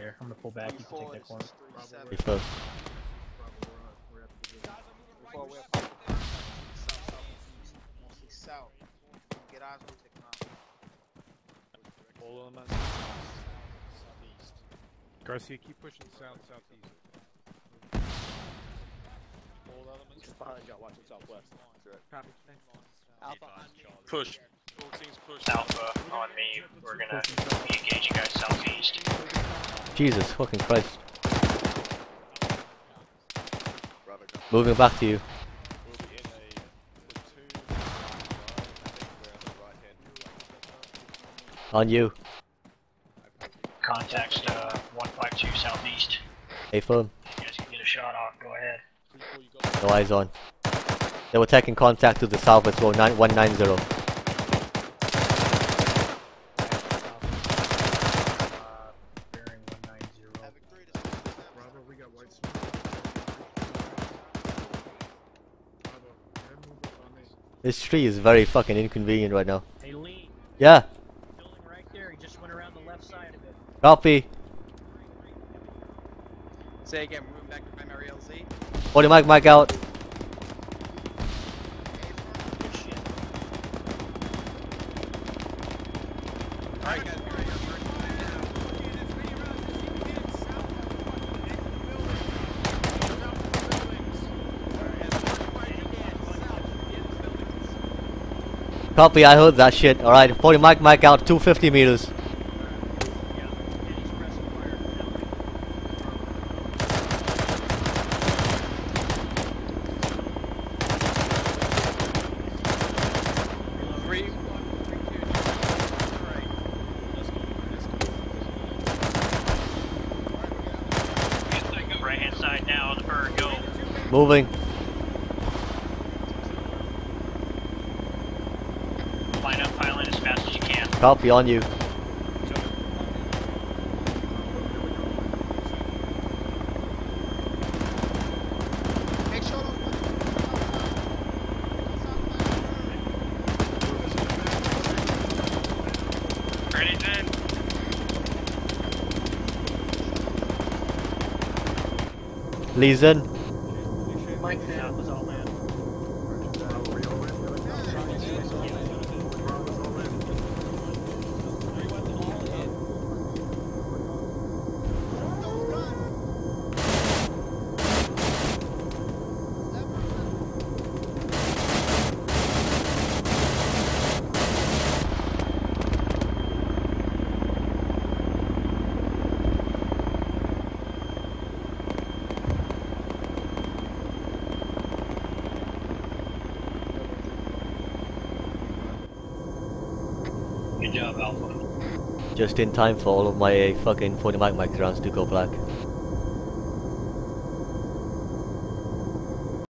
Here, I'm gonna pull back. You can take that corner. A firm. Bravo, we're on. We're at the position. Before we're south, south, southeast, mostly south. Get eyes where they come out. All elements southeast. Garcia, keep pushing south, southeast. All elements. Behind you, watch it southwest. Copy. Alpha on me. Push. Alpha on me. We're gonna be engaging guys southeast. Jesus fucking Christ. Moving back to you. We'll be You guys can get a shot off. Go ahead. No eyes on. They were taking contact to the south as well, 9190. Uh, bearing 190. Bravo, we got white smoke. Bravo, head move up on me. This tree is very fucking inconvenient right now. Hey, Lee. Yeah. Building right there. He just went around the left side of it. Copy. Say again, back to primary LZ. 40 Mike, Mike out. Copy, I heard that shit. Alright, 40 Mike, Mike out, 250 meters. out beyond you. Lee's in. In time for all of my fucking 40 Mike Mike rounds to go black.